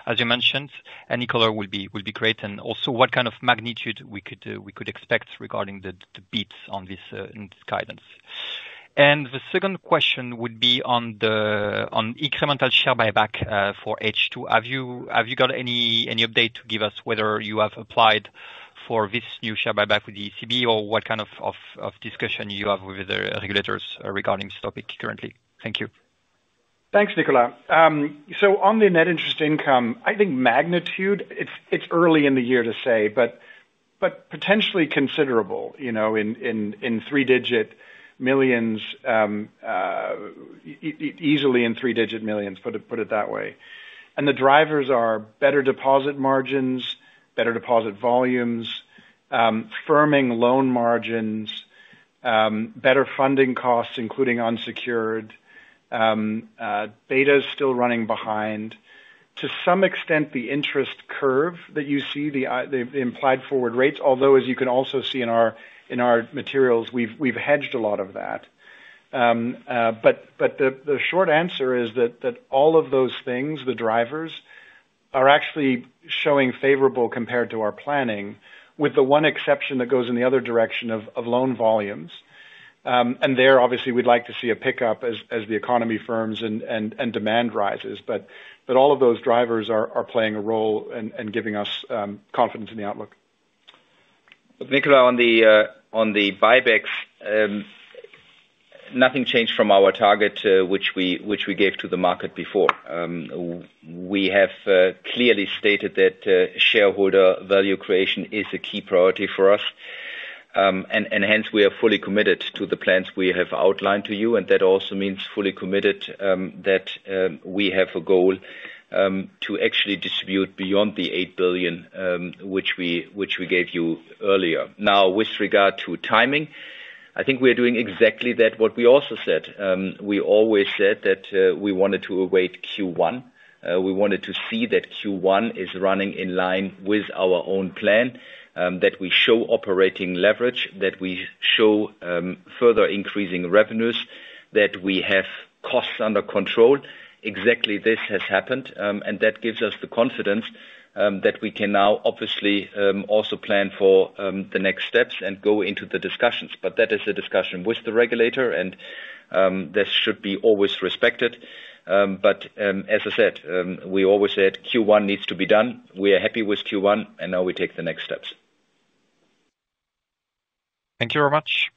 as you mentioned? Any color will be will be great. And also, what kind of magnitude we could uh we could expect regarding the beats on this guidance. And the second question would be on the on incremental share buyback uh, for H2. Have you have you got any update to give us whether you have applied for this new share buyback with the ECB, or what kind of discussion you have with the regulators uh, regarding this topic currently? Thank you. Thanks, Nicolas. Um, so on the net interest income, I think magnitude, it's it's early in the year to say, but but potentially considerable, you know, in in three-digit millions, um, uh, easily in three-digit millions, put it that way. And the drivers are better deposit margins, better deposit volumes, um, firming loan margins, um, better funding costs, including unsecured, uh, Beta is still running behind. To some extent, the interest curve that you see, the uh, implied forward rates, although as you can also see in our materials, we've hedged a lot of that. Um but but the short answer is that all of those things, the drivers, are actually showing favorable compared to our planning, with the one exception that goes in the other direction of loan volumes. Um and there, obviously, we'd like to see a pickup as the economy firms and demand rises. But all of those drivers are playing a role and giving us confidence in the outlook. Nicolas, on the buybacks, um, nothing changed from our target, uh, which we which we gave to the market before. Um, we have uh, clearly stated that uh, shareholder value creation is a key priority for us. Um and hence, we are fully committed to the plans we have outlined to you, and that also means fully committed um, that we have a goal Um, actually distribute beyond the 8 billion, um, which we which we gave you earlier. Now, with regard to timing, I think we are doing exactly that, what we also said. Um, we always said that uh, we wanted to await Q1. Uh, we wanted to see that Q1 is running in line with our own plan, that we show operating leverage, that we show further increasing revenues, that we have costs under control. Exactly this has happened, um, and that gives us the confidence um, that we can now obviously um, also plan for the next steps and go into the discussions. But that is a discussion with the regulator, and this should be always respected. But as I said, we always said Q1 needs to be done. We are happy with Q1, and now we take the next steps. Thank you very much.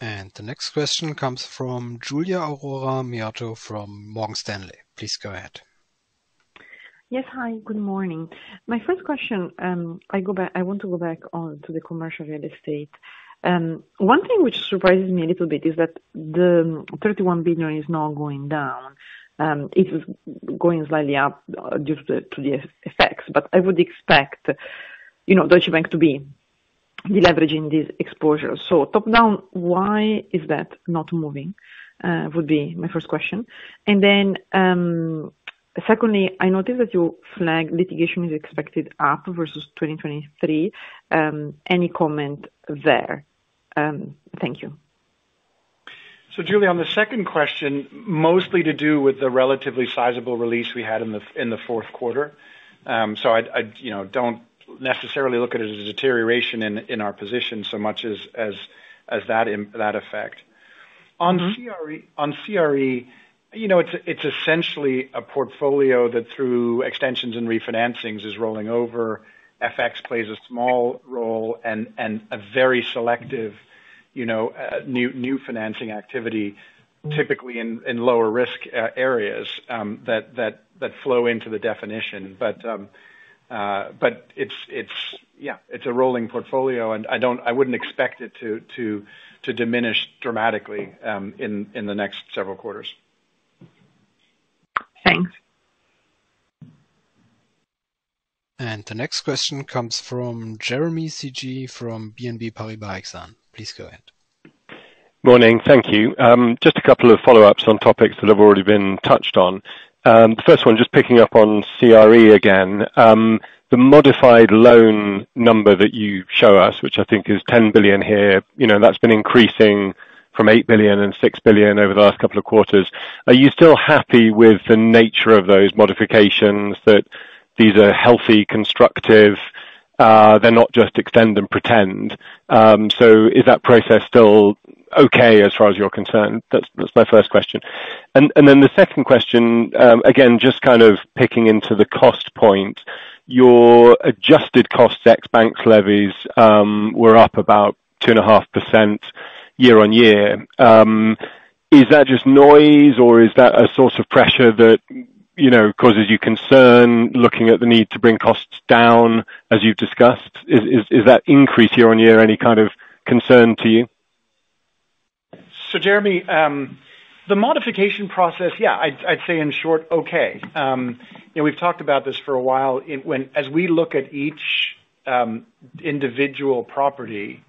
And the next question comes from Giulia Aurora Miotto from Morgan Stanley. Please go ahead. Yes. Hi, good morning. My first question, um, I go back I want to go back on to the commercial real estate. Um, one thing which surprises me a little bit is that the 31 billion is now going down. Um, it is going slightly up due to the FX, but I would expect, you know, Deutsche Bank to be deleveraging these exposures. So Top-down, why is that not moving? Uh, would be my first question. And then, um, secondly, I noticed that you flagged litigation is expected up versus 2023. Um, any comment there? Um, thank you. So Giulia, on the second question, mostly to do with the relatively sizable release we had in the in the fourth quarter. So I, you know, don't necessarily look at it as a deterioration in our position so much as as as that that effect. On mm-hmm. CRE, on CRE, you know, it's it's essentially a portfolio that through extensions and refinancings is rolling over. FX plays a small role and and a very selective, you know, uh, new new financing activity, typically in lower risk uh, areas um, that that that flow into the definition. Um, Uh, it's, it's yeah, it's a rolling portfolio, and I don't I wouldn't expect it to to to diminish dramatically um, in the next several quarters. Thanks. And the next question comes from Jeremy Sigee from BNP Paribas Exane. Please go ahead. Morning. Thank you. Um, just a couple of follow-ups on topics that have already been touched on. Um, the first one, just picking up on CRE again. Um, the modified loan number that you show us, which I think is 10 billion here, you know, that's been increasing from 8 billion and 6 billion over the last couple of quarters. Are you still happy with the nature of those modifications, that these are healthy, constructive, they're not just extend and pretend? Um so is that process still okay as far as you're concerned? That's that's my first question. And and then the second question, um again, just kind of picking into the cost point. Your adjusted costs ex banks levies um were up about 2.5% year-on-year. Um is that just noise, or is that a source of pressure that, you know, causes you concern looking at the need to bring costs down, as you've discussed? Is that increase year-on-year any kind of concern to you? So Jeremy, um, the modification process, yeah, I'd say in short, okay. Um, you know, we've talked about this for a while. When, as we look at each um, individual property,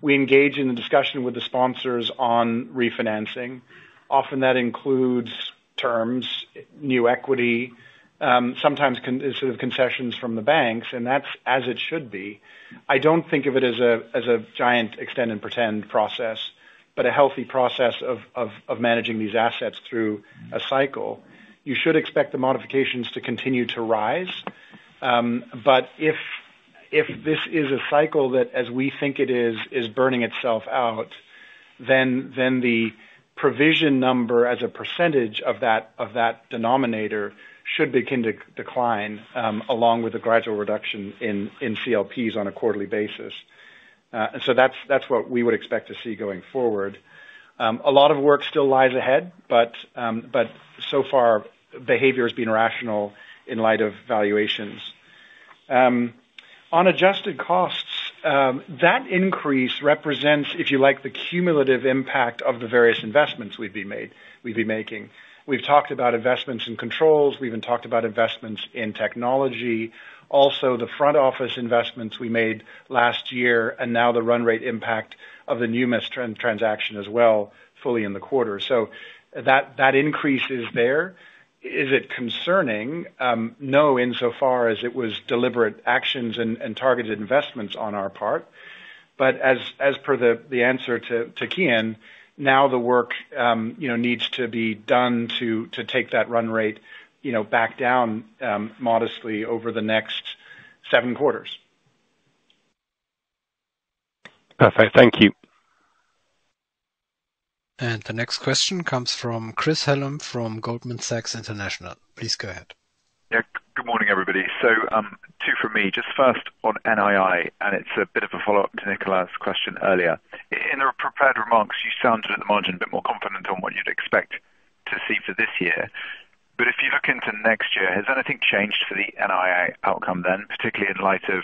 we engage in the discussion with the sponsors on refinancing. Often that includes terms, new equity, um, sometimes sort of concessions from the banks, and that's as it should be. I don't think of it as a as a giant extend and pretend process, but a healthy process of managing these assets through a cycle. You should expect the modifications to continue to rise. Um, but if if this is a cycle that, as we think it is is burning itself out, then then the provision number as a percentage of that of that denominator should begin to decline um, along with the gradual reduction in CLPs on a quarterly basis. Uh, so that's that's what we would expect to see going forward. Um, a lot of work still lies ahead, but um but so far, behavior has been rational in light of valuations. Um, on adjusted costs, Um, that increase represents, if you like, the cumulative impact of the various investments we'd be making. We've talked about investments in controls. We've even talked about investments in technology. Also, the front office investments we made last year, and now the run rate impact of the Numis transaction as well, fully in the quarter. So that that increase is there. Is it concerning? Um, no, insofar as it was deliberate actions and targeted investments on our part. But as as per the answer to Kian, now the work um, you know needs to be done to to take that run rate you know back down um, modestly over the next seven quarters. Perfect. Thank you. And the next question comes from Chris Hallam from Goldman Sachs International. Please go ahead. Yeah. Good morning, everybody. So, um, two from me. Just first on NII, and it's a bit of a follow-up to Nicholas' question earlier. In the prepared remarks, you sounded at the margin, a bit more confident on what you'd expect to see for this year. But if you look into next year, has anything changed for the NII outcome then, particularly in light of,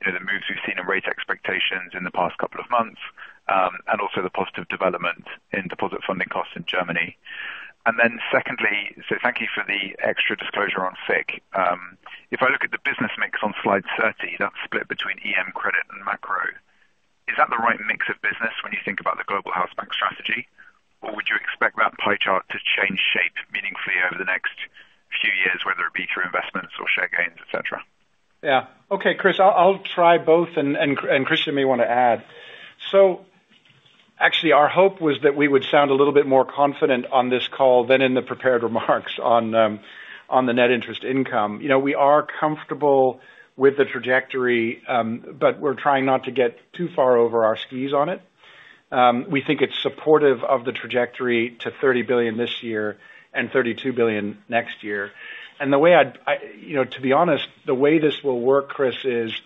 you know, the moves we've seen in rate expectations in the past couple of months, Um, and also the positive development in deposit funding costs in Germany? And then secondly, so thank you for the extra disclosure on FIC. Um, if I look at the business mix on slide 30, that's split between EM credit and macro. Is that the right mix of business when you think about the global Hausbank strategy? Or would you expect that pie chart to change shape meaningfully over the next few years, whether it be through investments or share gains, et cetera? Yeah. Okay, Chris, I'll try both, and and Christian may want to add. Actually, our hope was that we would sound a little bit more confident on this call than in the prepared remarks on um, on the net interest income. You know, we are comfortable with the trajectory, um, but we're trying not to get too far over our skis on it. Um, we think it's supportive of the trajectory to 30 billion this year and 32 billion next year. And the way I'd, you know, to be honest, the way this will work, Chris, is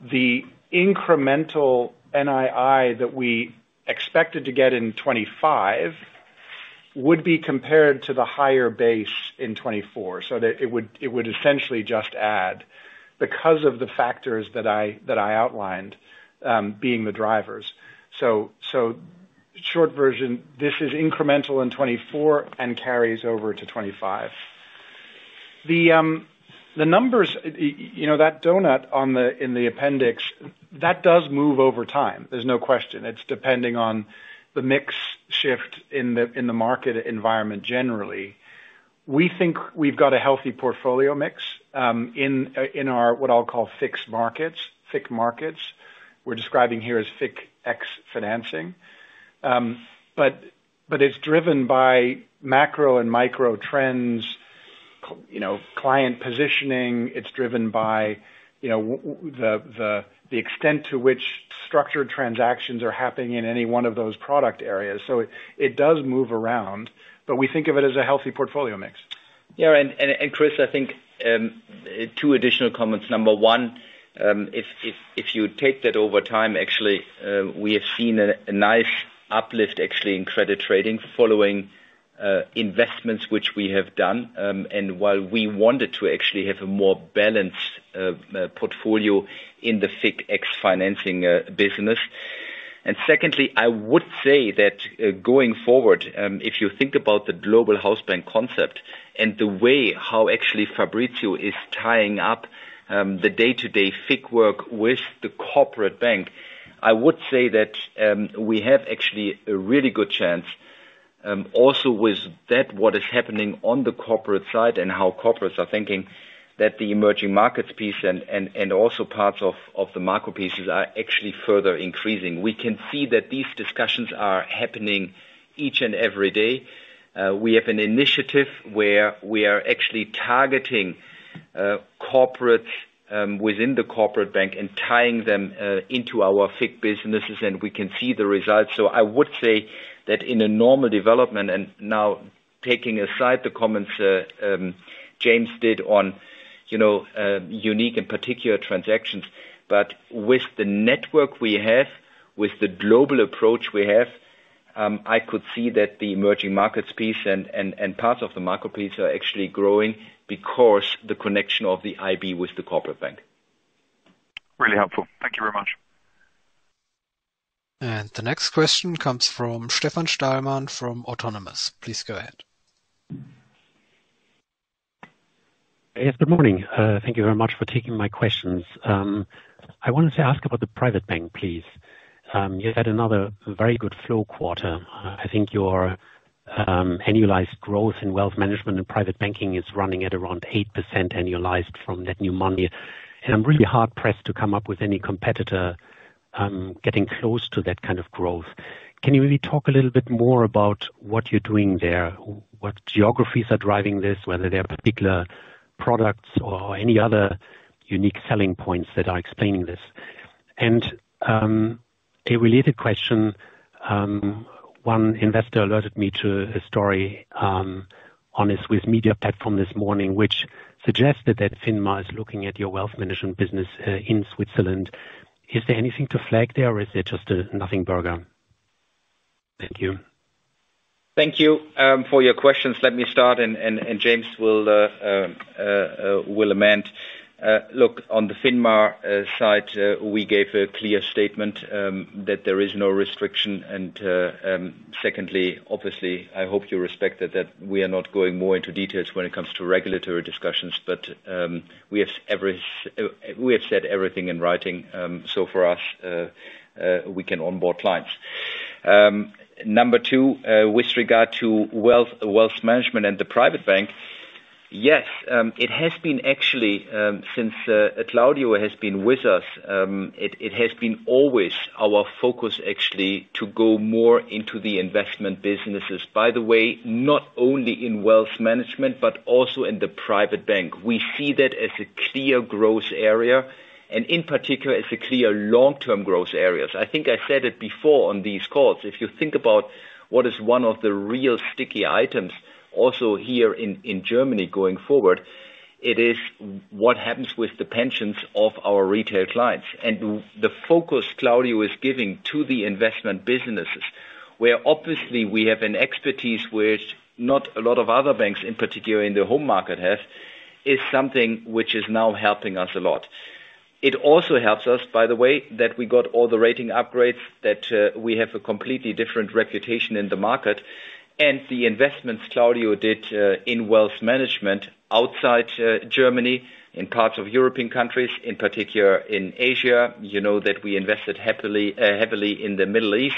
the incremental NII that we expected to get in 2025 would be compared to the higher base in 2024. So that it would it would essentially just add because of the factors that I that I outlined, um, being the drivers. So, so short version, this is incremental in 2024 and carries over to 2025. The numbers, you know, that donut on the, in the appendix, that does move over time. There's no question. It's depending on the mix shift in the in the market environment generally. We think we've got a healthy portfolio mix um in in our, what I'll call fixed markets, FIC markets. We're describing here as FIC ex financing. Um, but, but it's driven by macro and micro trends, you know, client positioning. It's driven by, you know, the the the extent to which structured transactions are happening in any one of those product areas. So it it does move around, but we think of it as a healthy portfolio mix. Yeah, and Chris, I think um, two additional comments. Number one, um, if if you take that over time, actually, uh, we have seen a nice uplift actually in credit trading following Uh, investments which we have done. Um, and while we wanted to actually have a more balanced uh, uh, portfolio in the FIC ex financing business. And secondly, I would say that going forward, um, if you think about the global Hausbank concept and the way how actually Fabrizio is tying up um, the day-to-day FIC work with the corporate bank, I would say that we have actually a really good chance Um, also with that, what is happening on the corporate side and how corporates are thinking, that the emerging markets piece and also parts of the macro pieces are actually further increasing. We can see that these discussions are happening each and every day. Uh, we have an initiative where we are actually targeting uh, corporates um, within the corporate bank and tying them uh, into our FIC businesses, and we can see the results. So I would say that in a normal development, and now taking aside the comments uh, um, James did on, you know, uh, unique and particular transactions, but with the network we have, with the global approach we have, um, I could see that the emerging markets piece and parts of the macro piece are actually growing because the connection of the IB with the corporate bank. Really helpful. Thank you very much. And the next question comes from Stefan Stalmann from Autonomous. Please go ahead. Yes, good morning. Uh, thank you very much for taking my questions. Um, I wanted to ask about the private bank, please. Um, you had another very good flow quarter. Uh, I think your um, annualized growth in wealth management and private banking is running at around 8% annualized from net new money. And I'm really hard pressed to come up with any competitor Um, getting close to that kind of growth. Can you maybe talk a little bit more about what you're doing there? What geographies are driving this, whether there are particular products or any other unique selling points that are explaining this? And um a related question, um, one investor alerted me to a story um, on a Swiss media platform this morning, which suggested that FINMA is looking at your wealth management business uh, in Switzerland. Is there anything to flag there, or is it just a nothing burger? Thank you. Thank you um, for your questions. Let me start, and James will uh, uh, uh, will amend. Uh, look, on the FINMA uh, side, uh, we gave a clear statement um, that there is no restriction. And um, secondly, obviously, I hope you respect that we are not going more into details when it comes to regulatory discussions. But um, we have said everything in writing, so for us, we can onboard clients. Number two, with regard to wealth management and the private bank, yes, um, it has been actually um, since uh, Claudio has been with us, um, it has been always our focus actually to go more into the investment businesses. By the way, not only in wealth management, but also in the private bank. We see that as a clear growth area, and in particular, as a clear long-term growth areas. I think I said it before on these calls. If you think about what is one of the real sticky items also here in Germany going forward, it is what happens with the pensions of our retail clients. And the focus Claudio is giving to the investment businesses, where obviously we have an expertise which not a lot of other banks, in particular in the home market have, is something which is now helping us a lot. It also helps us, by the way, that we got all the rating upgrades, that uh, we have a completely different reputation in the market. And the investments Claudio did uh, in wealth management outside uh, Germany, in parts of European countries, in particular in Asia, you know that we invested uh, heavily in the Middle East,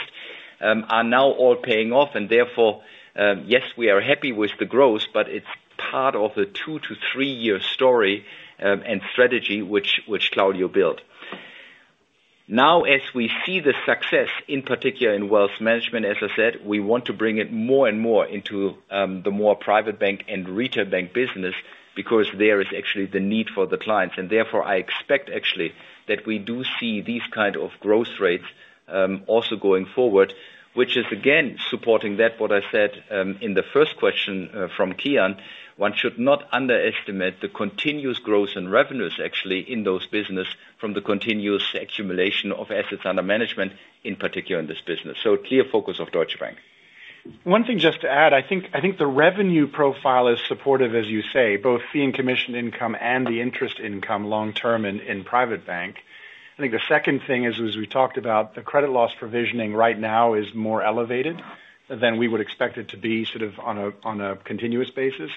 um, are now all paying off. And therefore, um, yes, we are happy with the growth, but it's part of a two to three-year story um, and strategy which Claudio built. Now, as we see the success, in particular in wealth management, as I said, we want to bring it more and more into um, the more private bank and retail bank business because there is actually the need for the clients. And therefore, I expect actually that we do see these kind of growth rates um, also going forward, which is again supporting that what I said um, in the first question uh, from Kian. One should not underestimate the continuous growth in revenues actually in those business from the continuous accumulation of assets under management, in particular in this business. So clear focus of Deutsche Bank. One thing just to add, I think the revenue profile is supportive, as you say, both fee and commission income and the interest income long term in private bank. I think the second thing is, as we talked about, the credit loss provisioning right now is more elevated than we would expect it to be sort of on a continuous basis.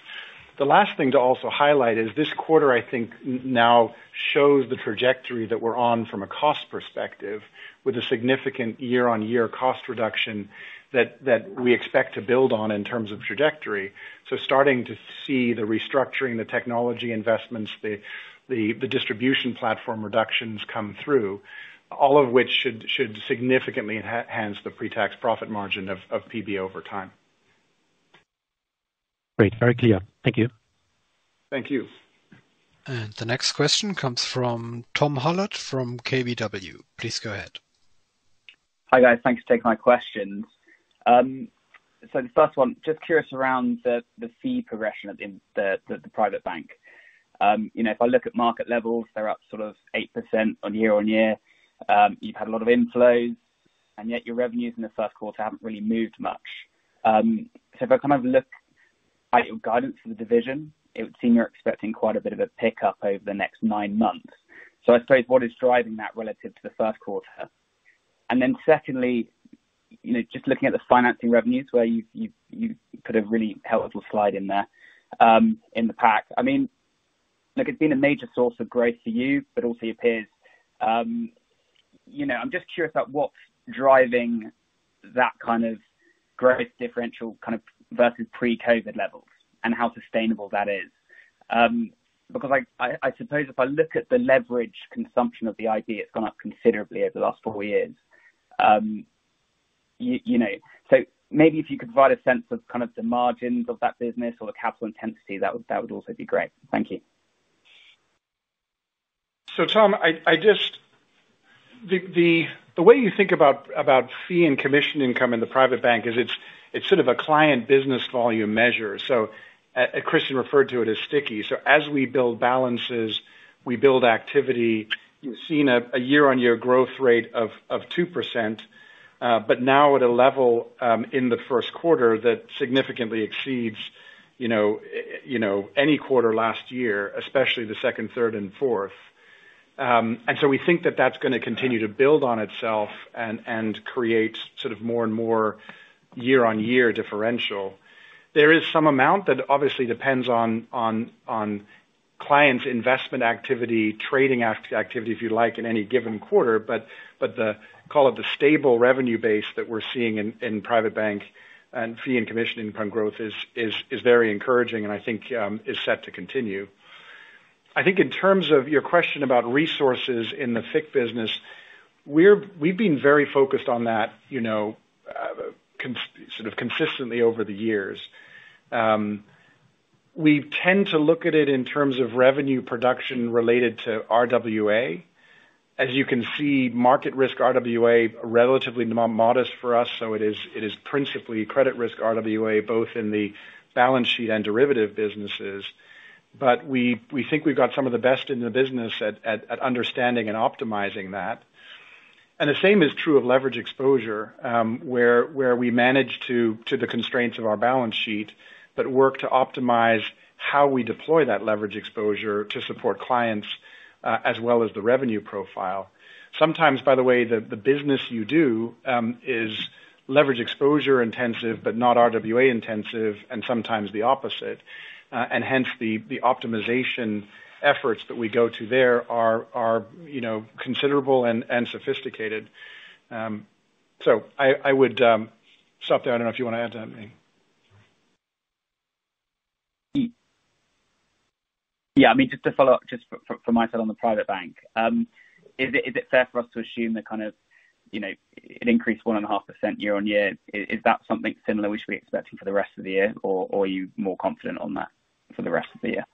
The last thing to also highlight is this quarter, I think now shows the trajectory that we're on from a cost perspective with a significant year-on-year cost reduction that that we expect to build on in terms of trajectory. So starting to see the restructuring, the technology investments, the the distribution platform reductions come through, all of which should should significantly enhance the pre-tax profit margin of PB over time. Great. Very clear. Thank you. Thank you. And the next question comes from Tom Hallett from KBW. Please go ahead. Hi, guys. Thanks for taking my questions. Um so the first one, just curious around the fee progression in the private bank. You know, if I look at market levels, they're up sort of 8% on year-on-year. You've had a lot of inflows, and yet your revenues in the first quarter haven't really moved much. Um so if I kind of look at your guidance for the division, it would seem you're expecting quite a bit of a pickup over the next nine months. So I suppose what is driving that relative to the first quarter? And then secondly, you know, just looking at the financing revenues where you you put a really helpful slide in there, um, in the pack. I mean, look, it's been a major source of growth for you, but also your peers. Um, you know, I'm just curious about what's driving that kind of growth differential kind of versus pre-COVID levels and how sustainable that is. Um, because I suppose if I look at the leverage consumption of the IB, it's gone up considerably over the last four years. Um, you know, so maybe if you could provide a sense of kind of the margins of that business or the capital intensity, that would that would also be great. Thank you. So Tom, I just... the way you think about about fee and commission income in the private bank is it's sort of a client business volume measure. So Christian referred to it as sticky. So as we build balances, we build activity. You've seen a year-on-year growth rate of 2%, uh, but now at a level um, in the first quarter that significantly exceeds, you know, uh you know, any quarter last year, especially the second, third, and fourth. Um, and so, We think that that's gonna continue to build on itself and and create sort of more and more year-on-year differential. There is some amount that obviously depends on clients' investment activity, trading activity, if you like, in any given quarter. But but the call it the stable revenue base that we're seeing in private bank and fee and commission income growth is very encouraging and I think um, is set to continue. I think in terms of your question about resources in the FICC business, we're we've been very focused on that, you know, uh, sort of consistently over the years. Um, we tend to look at it in terms of revenue production related to RWA. As you can see, market risk RWA relatively modest for us, so it is principally credit risk RWA, both in the balance sheet and derivative businesses. But we we think we've got some of the best in the business at at understanding and optimizing that. And the same is true of leverage exposure, um, where where we manage to to the constraints of our balance sheet, but work to optimize how we deploy that leverage exposure to support clients, as well as the revenue profile. Sometimes, by the way, the business you do is leverage exposure intensive, but not RWA intensive, and sometimes the opposite. Uh and hence the the optimization efforts that we go to there are, are you know, considerable and sophisticated. Um, so I would um, stop there. I don't know if you wanna add to anything. Yeah. I mean, just to follow up, just from my side on the private bank. Um, is it is it fair for us to assume that kind of, you know, it increased 1.5% year-on-year? Is that something similar we should be expecting for the rest of the year, or are you more confident on that for the rest of the year?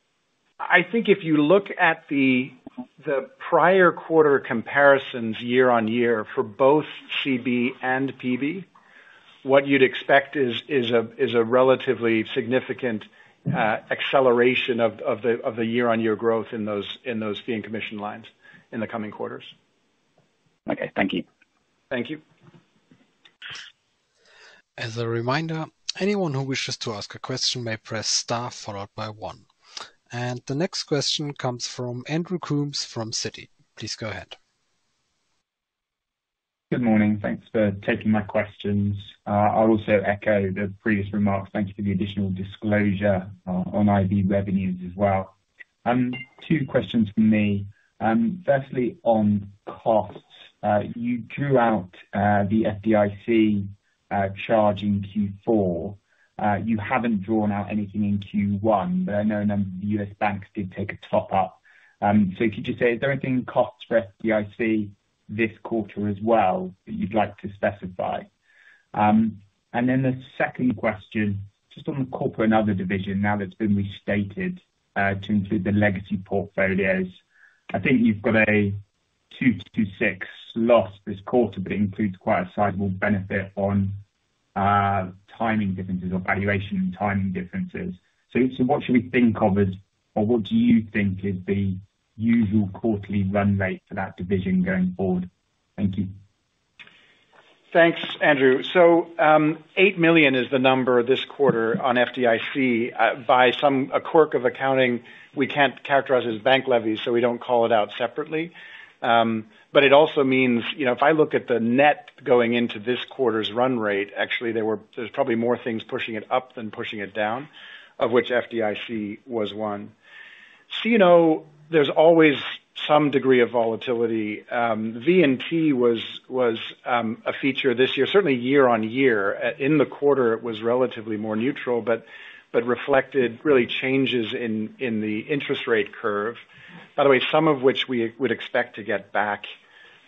I think if you look at the prior quarter comparisons year-on-year for both CB and PB, what you'd expect is is a is a relatively significant uh, acceleration of the of the year-on-year growth in those in those fee and commission lines in the coming quarters. Okay. Thank you. Thank you. As a reminder, anyone who wishes to ask a question may press star followed by one. And the next question comes from Andrew Coombs from Citi. Please go ahead. Good morning. Thanks for taking my questions. Uh, I'll also echo the previous remarks. Thank you for the additional disclosure uh, on IB revenues as well. Um, two questions from me. Um, firstly, on costs. Uh, you drew out the FDIC charge in Q4. You haven't drawn out anything in Q1, but I know a number of the U.S. banks did take a top up. Um so could you just say, is there anything costs for FDIC this quarter as well that you'd like to specify? Um and then the second question, just on the corporate and other division, now that it's been restated to include the legacy portfolios. I think you've got a 226 loss this quarter, but it includes quite a sizable benefit on Uh, timing differences or valuation and timing differences. So what should we think of as, or what do you think is the usual quarterly run rate for that division going forward? Thank you. Thanks, Andrew. So, um, 8 million is the number this quarter on FDIC. Uh, by some a quirk of accounting, we can't characterize it as bank levies, so we don't call it out separately. Um, but it also means, you know, if I look at the net going into this quarter's run rate, actually, there were there's probably more things pushing it up than pushing it down, of which FDIC was one. C&O, there's always some degree of volatility. Um, V&T was um, a feature this year, certainly year-on-year. Uh, in the quarter, it was relatively more neutral, but reflected really changes in in the interest rate curve. By the way, some of which we would expect to get back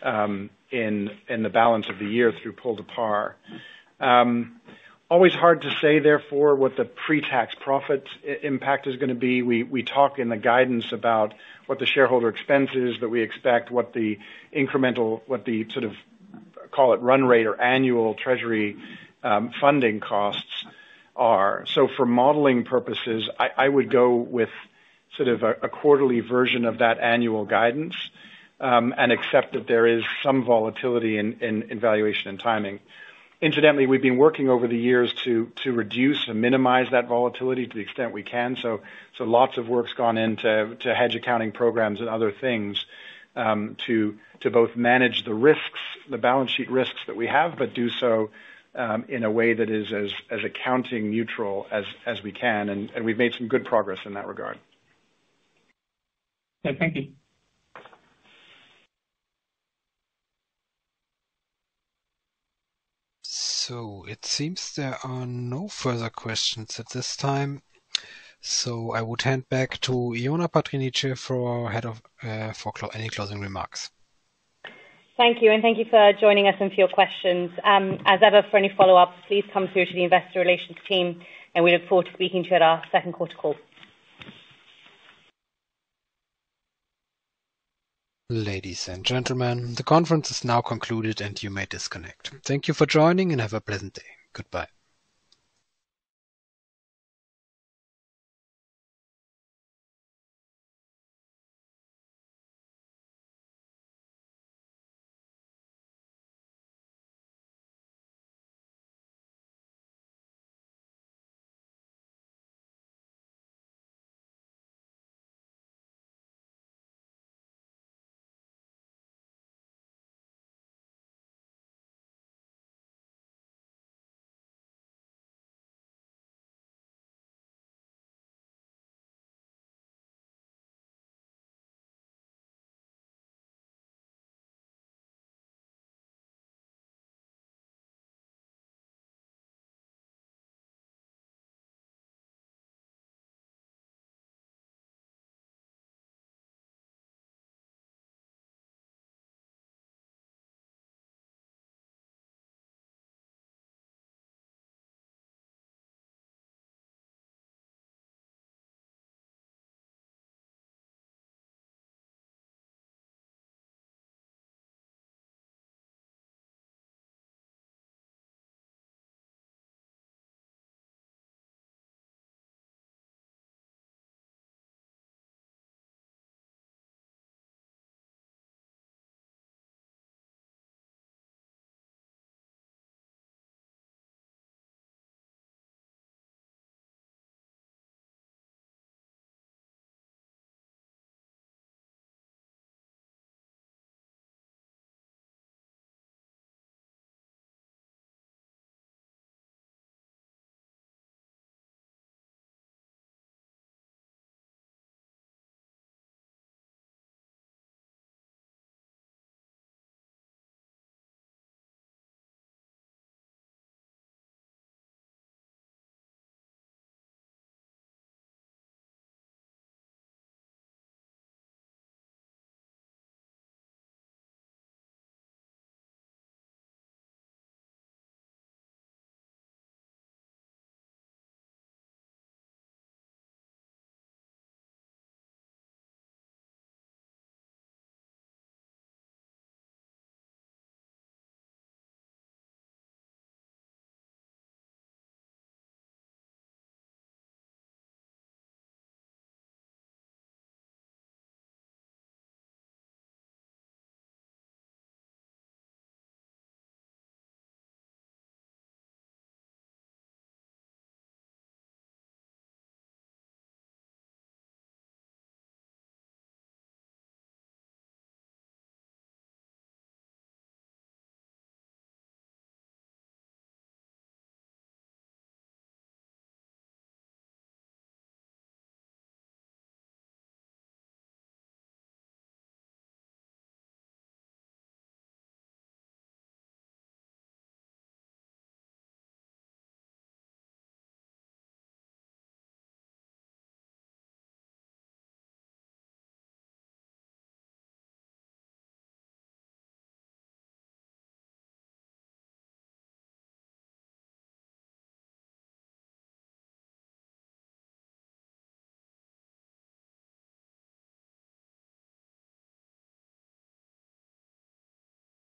um, in in the balance of the year through pull to par. Um, always hard to say, therefore, what the pre-tax profit impact is gonna be. We we talk in the guidance about what the shareholder expense is that we expect, what the incremental, what the sort of, call it, run rate or annual treasury um, funding costs are. So for modeling purposes, I would go with sort of a quarterly version of that annual guidance, um, and accept that there is some volatility in valuation and timing. Incidentally, we've been working over the years to reduce and minimize that volatility to the extent we can. So so lots of work's gone into to hedge accounting programs and other things, um, to both manage the risks, the balance sheet risks that we have, but do so Um, in a way that is as accounting neutral as as we can, and we've made some good progress in that regard. Okay, thank you. So it seems there are no further questions at this time. So I would hand back to Ioana Patriniche, for Head of IR, for any closing remarks. Thank you, and thank you for joining us and for your questions. Um, as ever, for any follow-ups, please come through to the investor relations team, and we look forward to speaking to you at our second quarter call. Ladies and gentlemen, the conference is now concluded, and you may disconnect. Thank you for joining, and have a pleasant day. Goodbye.